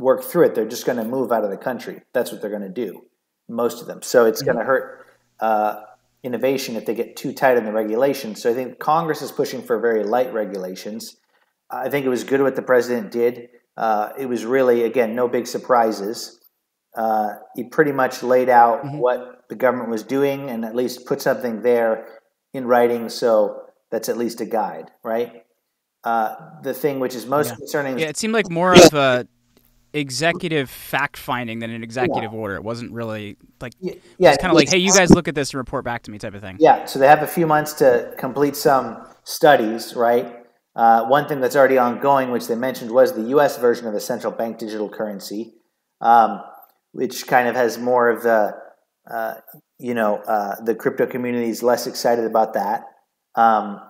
S2: work through it, they're just going to move out of the country. That's what they're going to do most of them. So it's mm-hmm. going to hurt uh, innovation if they get too tight on the regulations. So I think Congress is pushing for very light regulations. I think it was good what the president did. Uh, it was really, again, no big surprises. Uh, he pretty much laid out mm-hmm. what the government was doing and at least put something there in writing so that's at least a guide, right? Uh, the thing which is most
S1: yeah.
S2: concerning.
S1: Yeah, it seemed like more of a executive fact finding than an executive yeah. order. It wasn't really like yeah, yeah it's kind of like, hey, you guys look at this and report back to me type of thing.
S2: Yeah, so they have a few months to complete some studies, right? Uh, one thing that's already ongoing, which they mentioned, was the U.S. version of a central bank digital currency. Um, which kind of has more of the, uh, you know, uh, the crypto community is less excited about that. Um,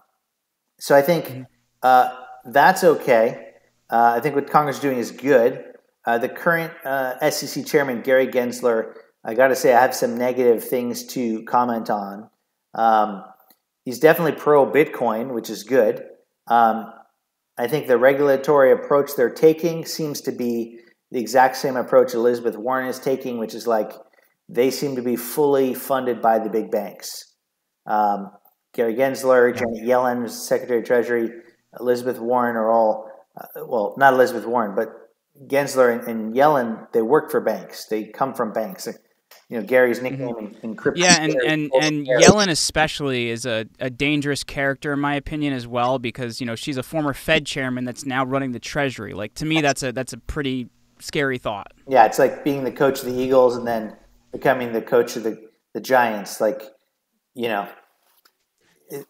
S2: so I think mm-hmm. uh, that's okay. Uh, I think what Congress is doing is good. Uh, the current uh, SEC chairman, Gary Gensler, I got to say, I have some negative things to comment on. Um, he's definitely pro Bitcoin, which is good. Um, I think the regulatory approach they're taking seems to be the exact same approach Elizabeth Warren is taking, which is like they seem to be fully funded by the big banks. Um, Gary Gensler, Janet Yellen, Secretary of Treasury, Elizabeth Warren are all, uh, well, not Elizabeth Warren, but Gensler and, and, Yellen, they work for banks. They come from banks. You know, Gary's mm-hmm. nickname mm-hmm. in, in crypto.
S1: Yeah, and, and, and Yellen especially is a, a dangerous character in my opinion as well because, you know, she's a former Fed chairman that's now running the Treasury. Like to me that's a that's a pretty scary thought.
S2: Yeah, it's like being the coach of the Eagles and then becoming the coach of the, the Giants. Like, you know,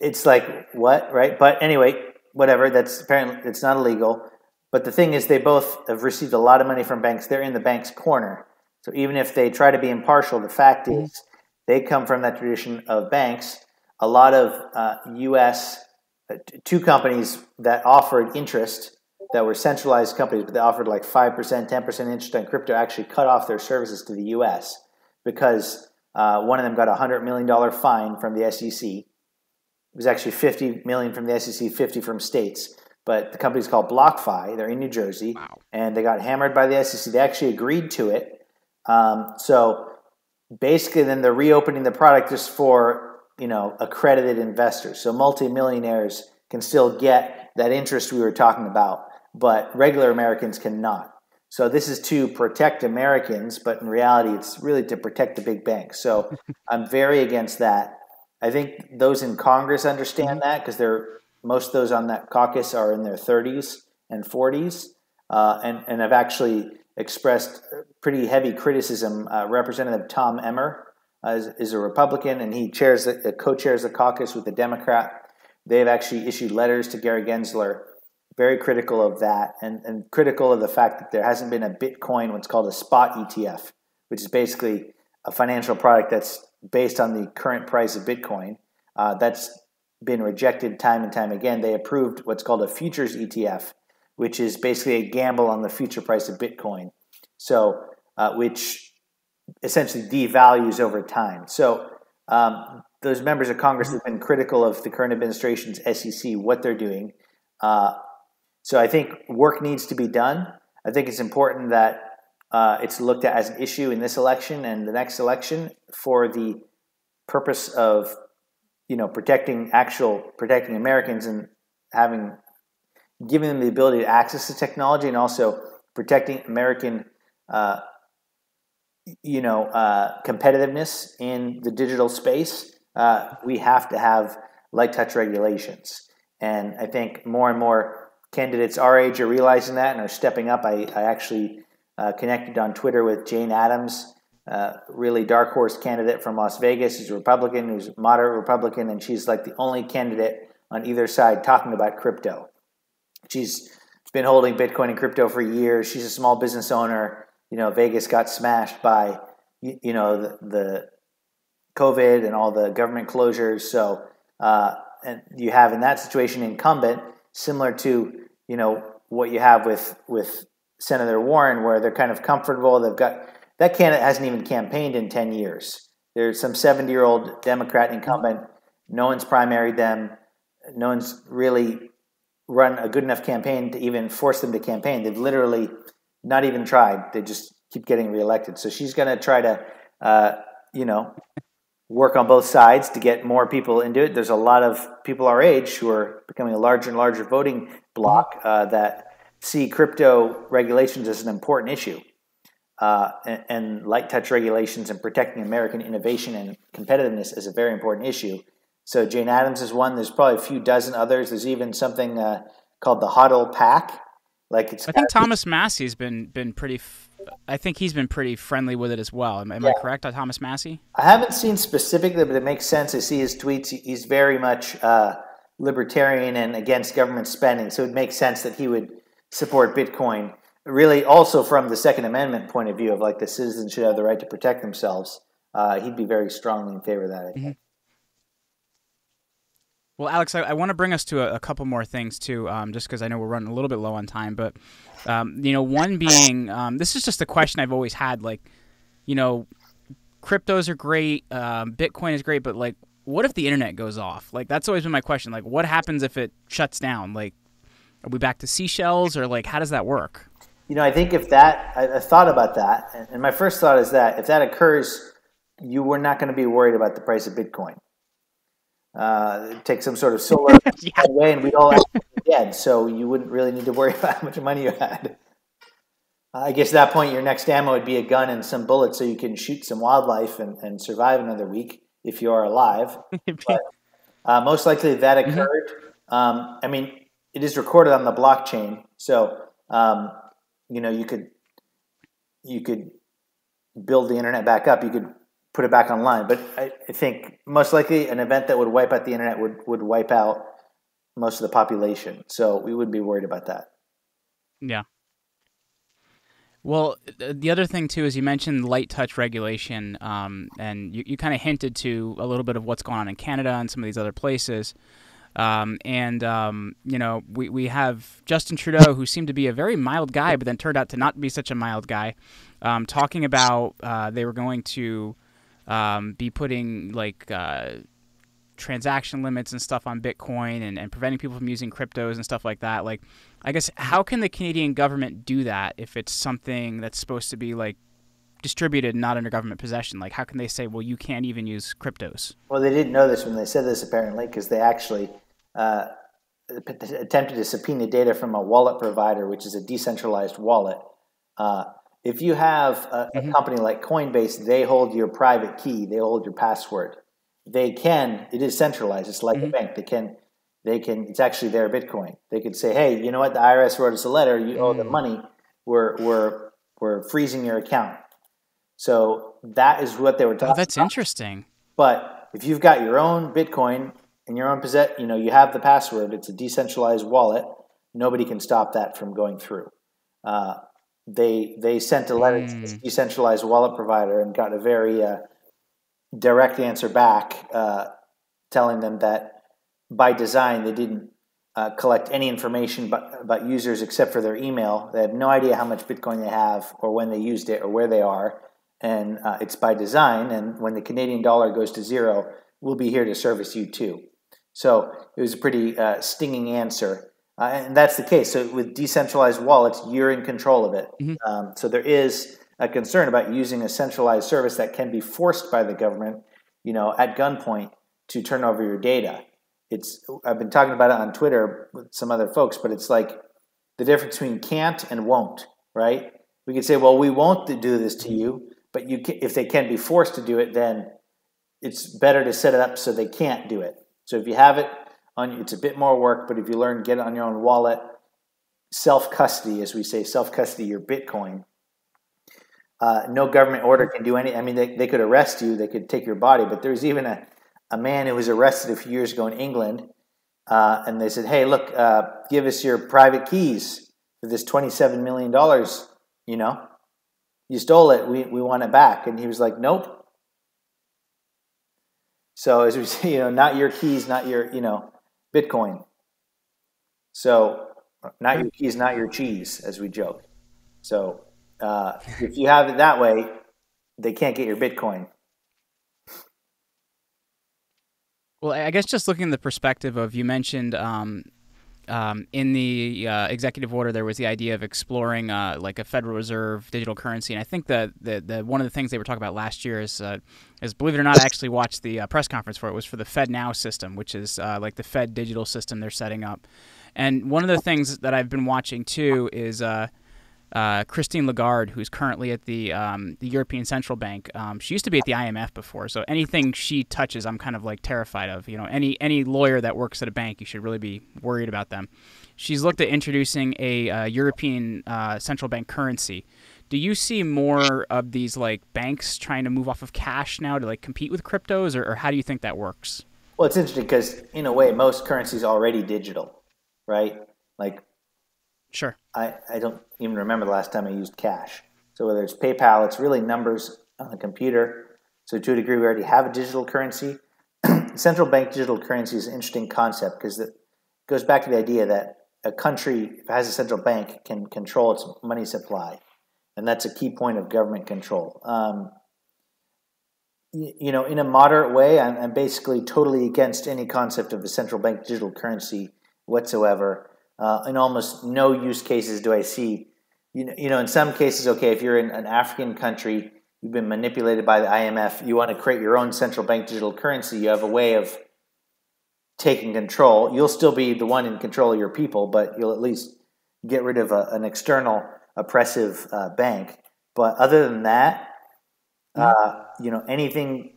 S2: it's like what, right? But anyway, whatever. That's apparently it's not illegal. But the thing is, they both have received a lot of money from banks. They're in the bank's corner. So even if they try to be impartial, the fact mm-hmm. is they come from that tradition of banks. A lot of uh, U.S. Uh, two companies that offered interest that were centralized companies, but they offered like five percent, ten percent interest on crypto, actually cut off their services to the U.S. because uh, one of them got a hundred million dollar fine from the SEC it was actually 50 million from the SEC, 50 from states. But the company's called BlockFi. They're in New Jersey, wow. and they got hammered by the SEC. They actually agreed to it. Um, so basically, then they're reopening the product just for you know accredited investors. So multimillionaires can still get that interest we were talking about, but regular Americans cannot. So this is to protect Americans, but in reality, it's really to protect the big banks. So I'm very against that. I think those in Congress understand mm-hmm. that because they're most of those on that caucus are in their 30s and 40s, uh, and and have actually expressed pretty heavy criticism. Uh, Representative Tom Emmer uh, is, is, a Republican, and he chairs the, co-chairs the caucus with the Democrat. They have actually issued letters to Gary Gensler, very critical of that, and, and critical of the fact that there hasn't been a Bitcoin, what's called a spot ETF, which is basically a financial product that's based on the current price of Bitcoin. Uh, that's been rejected time and time again. They approved what's called a futures ETF, which is basically a gamble on the future price of Bitcoin. So, uh, which essentially devalues over time. So, um, those members of Congress have been critical of the current administration's SEC, what they're doing. Uh, so, I think work needs to be done. I think it's important that uh, it's looked at as an issue in this election and the next election for the purpose of, you know, protecting actual protecting Americans and having giving them the ability to access the technology and also protecting American, uh, you know, uh, competitiveness in the digital space. Uh, we have to have light touch regulations, and I think more and more candidates our age are realizing that and are stepping up. I, I actually uh, connected on Twitter with Jane Addams, uh, really dark horse candidate from Las Vegas. She's a Republican, who's moderate Republican, and she's like the only candidate on either side talking about crypto. She's been holding Bitcoin and crypto for years. She's a small business owner. You know, Vegas got smashed by you, you know the, the, COVID and all the government closures. So, uh, and you have in that situation incumbent similar to you know what you have with with Senator Warren, where they're kind of comfortable. They've got that candidate hasn't even campaigned in 10 years. There's some 70 year old Democrat incumbent. No one's primaried them. No one's really run a good enough campaign to even force them to campaign. They've literally not even tried. They just keep getting reelected. So she's going to try to, uh, you know, work on both sides to get more people into it. There's a lot of people our age who are becoming a larger and larger voting block uh, that see crypto regulations as an important issue. Uh, and, and, light touch regulations and protecting American innovation and competitiveness is a very important issue. So Jane Addams is one. There's probably a few dozen others. There's even something uh, called the Huddle Pack. Like it's.
S1: I think Thomas Massie's been been pretty. F- I think he's been pretty friendly with it as well. Am, am yeah. I correct on Thomas Massie?
S2: I haven't seen specifically, but it makes sense. I see his tweets. He's very much uh, libertarian and against government spending, so it makes sense that he would support Bitcoin. Really also from the Second Amendment point of view of like the citizens should have the right to protect themselves, uh, he'd be very strongly in favor of that. Mm-hmm.
S1: Well, Alex, I, I want to bring us to a, a couple more things too, um, just because I know we're running a little bit low on time. But um, you know, one being um, this is just a question I've always had. Like, you know, cryptos are great, um, Bitcoin is great, but like, what if the internet goes off? Like, that's always been my question. Like, what happens if it shuts down? Like, are we back to seashells, or like, how does that work?
S2: You know, I think if that, I, I thought about that, and my first thought is that if that occurs, you were not going to be worried about the price of Bitcoin uh, take some sort of solar yeah. away, and we'd all be dead. So you wouldn't really need to worry about how much money you had. Uh, I guess at that point, your next ammo would be a gun and some bullets, so you can shoot some wildlife and, and survive another week if you are alive. but, uh, most likely, that mm-hmm. occurred. Mm-hmm. Um, I mean, it is recorded on the blockchain, so um, you know you could you could build the internet back up. You could put it back online. But I, I, think most likely an event that would wipe out the internet would, would wipe out most of the population. So we would be worried about that.
S1: Yeah. Well, the other thing too is you mentioned light touch regulation, um, and you, you kind of hinted to a little bit of what's going on in Canada and some of these other places. Um, and um, you know, we we have Justin Trudeau, who seemed to be a very mild guy, but then turned out to not be such a mild guy, um, talking about uh, they were going to um, be putting like uh, transaction limits and stuff on Bitcoin and, and preventing people from using cryptos and stuff like that. Like, I guess how can the Canadian government do that if it's something that's supposed to be like distributed, not under government possession? Like, how can they say, well, you can't even use cryptos?
S2: Well, they didn't know this when they said this apparently because they actually. Uh, attempted to subpoena data from a wallet provider, which is a decentralized wallet. Uh, if you have a, mm-hmm. a, company like Coinbase, they hold your private key, they hold your password. They can. It is centralized. It's like mm-hmm. a bank. They can. They can. It's actually their Bitcoin. They could say, "Hey, you know what? The IRS wrote us a letter. You owe the mm. money. We're we're we're freezing your account." So that is what they were talking. Oh,
S1: that's
S2: about.
S1: interesting.
S2: But if you've got your own Bitcoin in your own possession, you know you have the password. It's a decentralized wallet. Nobody can stop that from going through. Uh, they they sent a letter mm. to this hmm. decentralized wallet provider and got a very uh, direct answer back, uh, telling them that by design they didn't uh, collect any information about, about users except for their email. They have no idea how much Bitcoin they have, or when they used it, or where they are, and uh, it's by design. And when the Canadian dollar goes to zero, we'll be here to service you too. So it was a pretty uh, stinging answer. Uh, and that's the case. So with decentralized wallets, you're in control of it. Mm-hmm. Um, so there is a concern about using a centralized service that can be forced by the government, you know, at gunpoint to turn over your data. It's I've been talking about it on Twitter with some other folks, but it's like the difference between can't and won't, right? We could say, well, we won't do this to you, but you can, if they can be forced to do it, then it's better to set it up so they can't do it. So if you have it on it's a bit more work, but if you learn get it on your own wallet, self custody, as we say, self custody your Bitcoin. Uh, no government order can do any. I mean, they, they could arrest you, they could take your body, but there's even a, a man who was arrested a few years ago in England, uh, and they said, "Hey, look, uh, give us your private keys for this twenty-seven million dollars. You know, you stole it. We we want it back." And he was like, "Nope." So as we say, you know, not your keys, not your, you know, Bitcoin. So, not your keys, not your cheese, as we joke. So, uh, if you have it that way, they can't get your Bitcoin.
S1: Well, I guess just looking at the perspective of you mentioned um, um, in the uh, executive order, there was the idea of exploring uh, like a Federal Reserve digital currency, and I think that the, the one of the things they were talking about last year is, uh, is believe it or not, I actually watched the uh, press conference for it. Was for the Fed Now system, which is uh, like the Fed digital system they're setting up. And one of the things that I've been watching too is uh, Christine Lagarde, who's currently at the um, the European Central Bank. Um, she used to be at the IMF before, so anything she touches, I'm kind of like terrified of. You know, any any lawyer that works at a bank, you should really be worried about them. She's looked at introducing a uh, European uh, central bank currency. Do you see more of these like banks trying to move off of cash now to like compete with cryptos, or, or how do you think that works?
S2: Well, it's interesting because in a way, most currencies are already digital, right? Like
S1: Sure.
S2: I, I don't even remember the last time I used cash. So whether it's PayPal, it's really numbers on the computer. So to a degree, we already have a digital currency. Central bank digital currency is an interesting concept because it goes back to the idea that a country, if it has a central bank, can control its money supply. And that's a key point of government control. Um, you know, in a moderate way, I'm, I'm, basically totally against any concept of a central bank digital currency whatsoever. Uh, in almost no use cases do I see, you know, you know, in some cases, okay, if you're in an African country, you've been manipulated by the IMF, you want to create your own central bank digital currency, you have a way of taking control. You'll still be the one in control of your people, but you'll at least get rid of a, an external oppressive uh, bank. But other than that, uh, you know, anything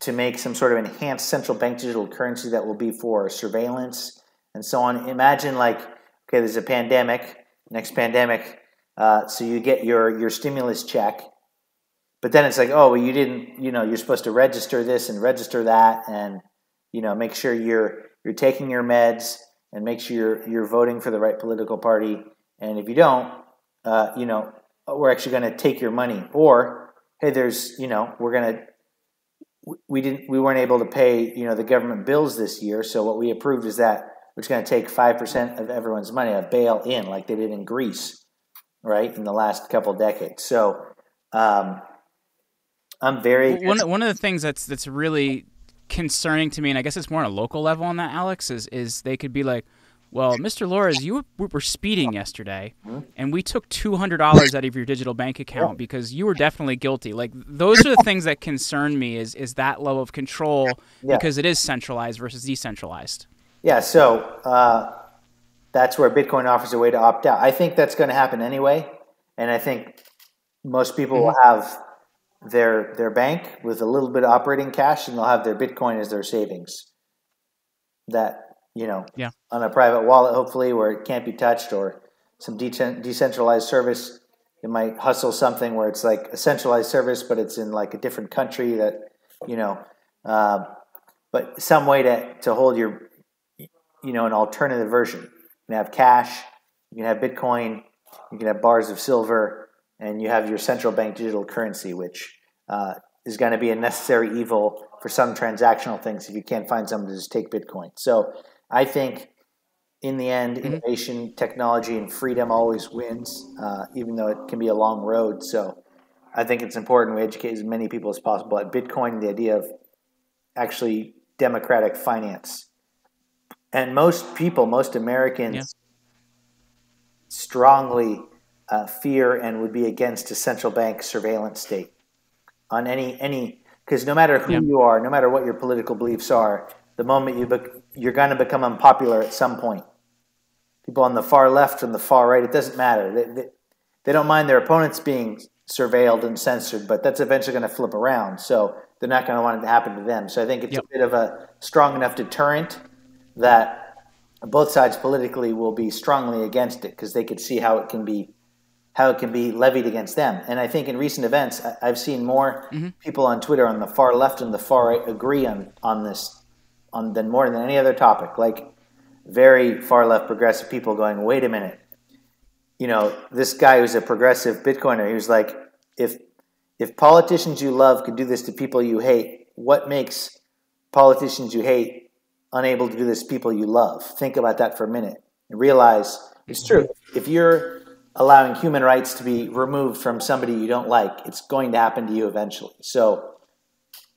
S2: to make some sort of enhanced central bank digital currency that will be for surveillance and so on. Imagine like, okay, there's a pandemic, next pandemic, uh, so you get your your stimulus check, but then it's like, oh, well, you didn't, you know, you're supposed to register this and register that, and you know, make sure you're you're taking your meds and make sure you're you're voting for the right political party. And if you don't, uh, you know, we're actually going to take your money. Or hey, there's, you know, we're going to we didn't we weren't able to pay you know the government bills this year so what we approved is that we're going to take 5% of everyone's money a bail in like they did in greece right in the last couple decades so um, i'm very
S1: one, one of the things that's that's really concerning to me, and I guess it's more on a local level on that, Alex, is is they could be like, well, Mr. Lores, you were speeding yesterday, and we took two hundred dollars out of your digital bank account because you were definitely guilty. Like those are the things that concern me. Is is that level of control yeah. because it is centralized versus decentralized.
S2: Yeah. So uh, that's where Bitcoin offers a way to opt out. I think that's going to happen anyway, and I think most people mm-hmm. will have their their bank with a little bit of operating cash, and they'll have their Bitcoin as their savings. That you know,
S1: yeah.
S2: on a private wallet, hopefully, where it can't be touched, or some de- decentralized service. You might hustle something where it's like a centralized service, but it's in like a different country that you know. Uh, but some way to to hold your, you know, an alternative version. You can have cash, you can have Bitcoin, you can have bars of silver, and you have your central bank digital currency, which uh, is going to be a necessary evil for some transactional things if you can't find someone to just take Bitcoin. So I think in the end, mm-hmm. innovation, technology, and freedom always wins, uh, even though it can be a long road. So I think it's important we educate as many people as possible at Bitcoin, the idea of actually democratic finance. And most people, most Americans, yeah. strongly uh, fear and would be against a central bank surveillance state on any any because no matter who yeah. you are, no matter what your political beliefs are, the moment you bec- you're going to become unpopular at some point. People on the far left and the far right, it doesn't matter. They, they, they don't mind their opponents being surveilled and censored, but that's eventually going to flip around. So they're not going to want it to happen to them. So I think it's yep. a bit of a strong enough deterrent that both sides politically will be strongly against it because they could see how it can be how it can be levied against them. And I think in recent events, I've seen more mm-hmm. people on Twitter on the far left and the far right agree on on this on than more than any other topic. Like very far left progressive people going, wait a minute, you know, this guy who's a progressive Bitcoiner, he was like, if if politicians you love could do this to people you hate, what makes politicians you hate unable to do this people you love? Think about that for a minute and realize it's true. If you're allowing human rights to be removed from somebody you don't like, it's going to happen to you eventually. So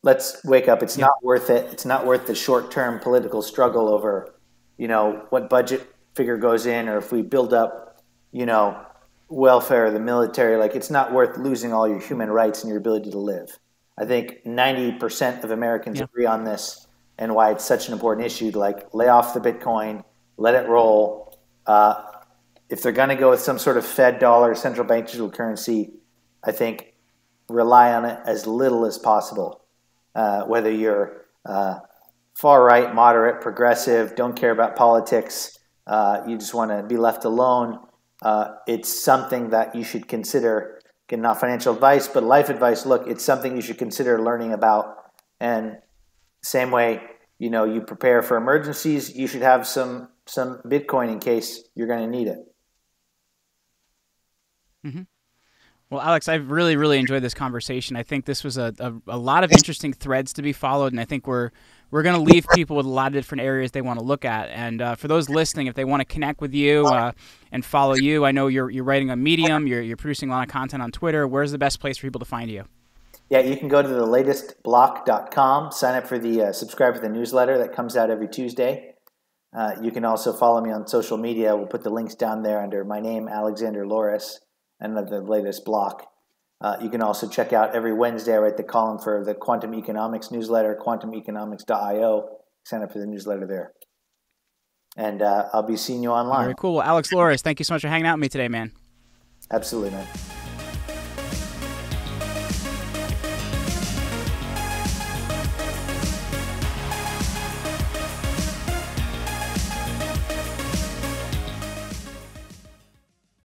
S2: let's wake up. It's yeah. not worth it. It's not worth the short term political struggle over, you know, what budget figure goes in or if we build up, you know, welfare, or the military. Like, it's not worth losing all your human rights and your ability to live. I think 90% of Americans yeah. agree on this and why it's such an important issue to like lay off the Bitcoin, let it roll. Uh, if they're going to go with some sort of Fed dollar, central bank digital currency, I think rely on it as little as possible. Uh, whether you're uh, far right, moderate, progressive, don't care about politics, uh, you just want to be left alone, uh, it's something that you should consider. Again, not financial advice, but life advice. Look, it's something you should consider learning about. And same way, you know, you prepare for emergencies, you should have some some Bitcoin in case you're going to need it.
S1: Mm-hmm. Well, Alex, I've really, really enjoyed this conversation. I think this was a, a, a lot of interesting threads to be followed, and I think we're we're going to leave people with a lot of different areas they want to look at. And uh, for those listening, if they want to connect with you uh, and follow you, I know you're you're writing on Medium, you're you're producing a lot of content on Twitter. Where's the best place for people to find you?
S2: Yeah, you can go to the latestblock.com, sign up for the uh, subscribe to the newsletter that comes out every Tuesday. Uh, you can also follow me on social media. We'll put the links down there under my name, Alexandre Lores and the latest block. Uh, you can also check out every Wednesday. I write the column for the Quantum Economics newsletter, quantumeconomics.io. Sign up for the newsletter there. And uh, I'll be seeing you online.
S1: Very cool. Well, Alex Lores, thank you so much for hanging out with me today, man.
S2: Absolutely, man.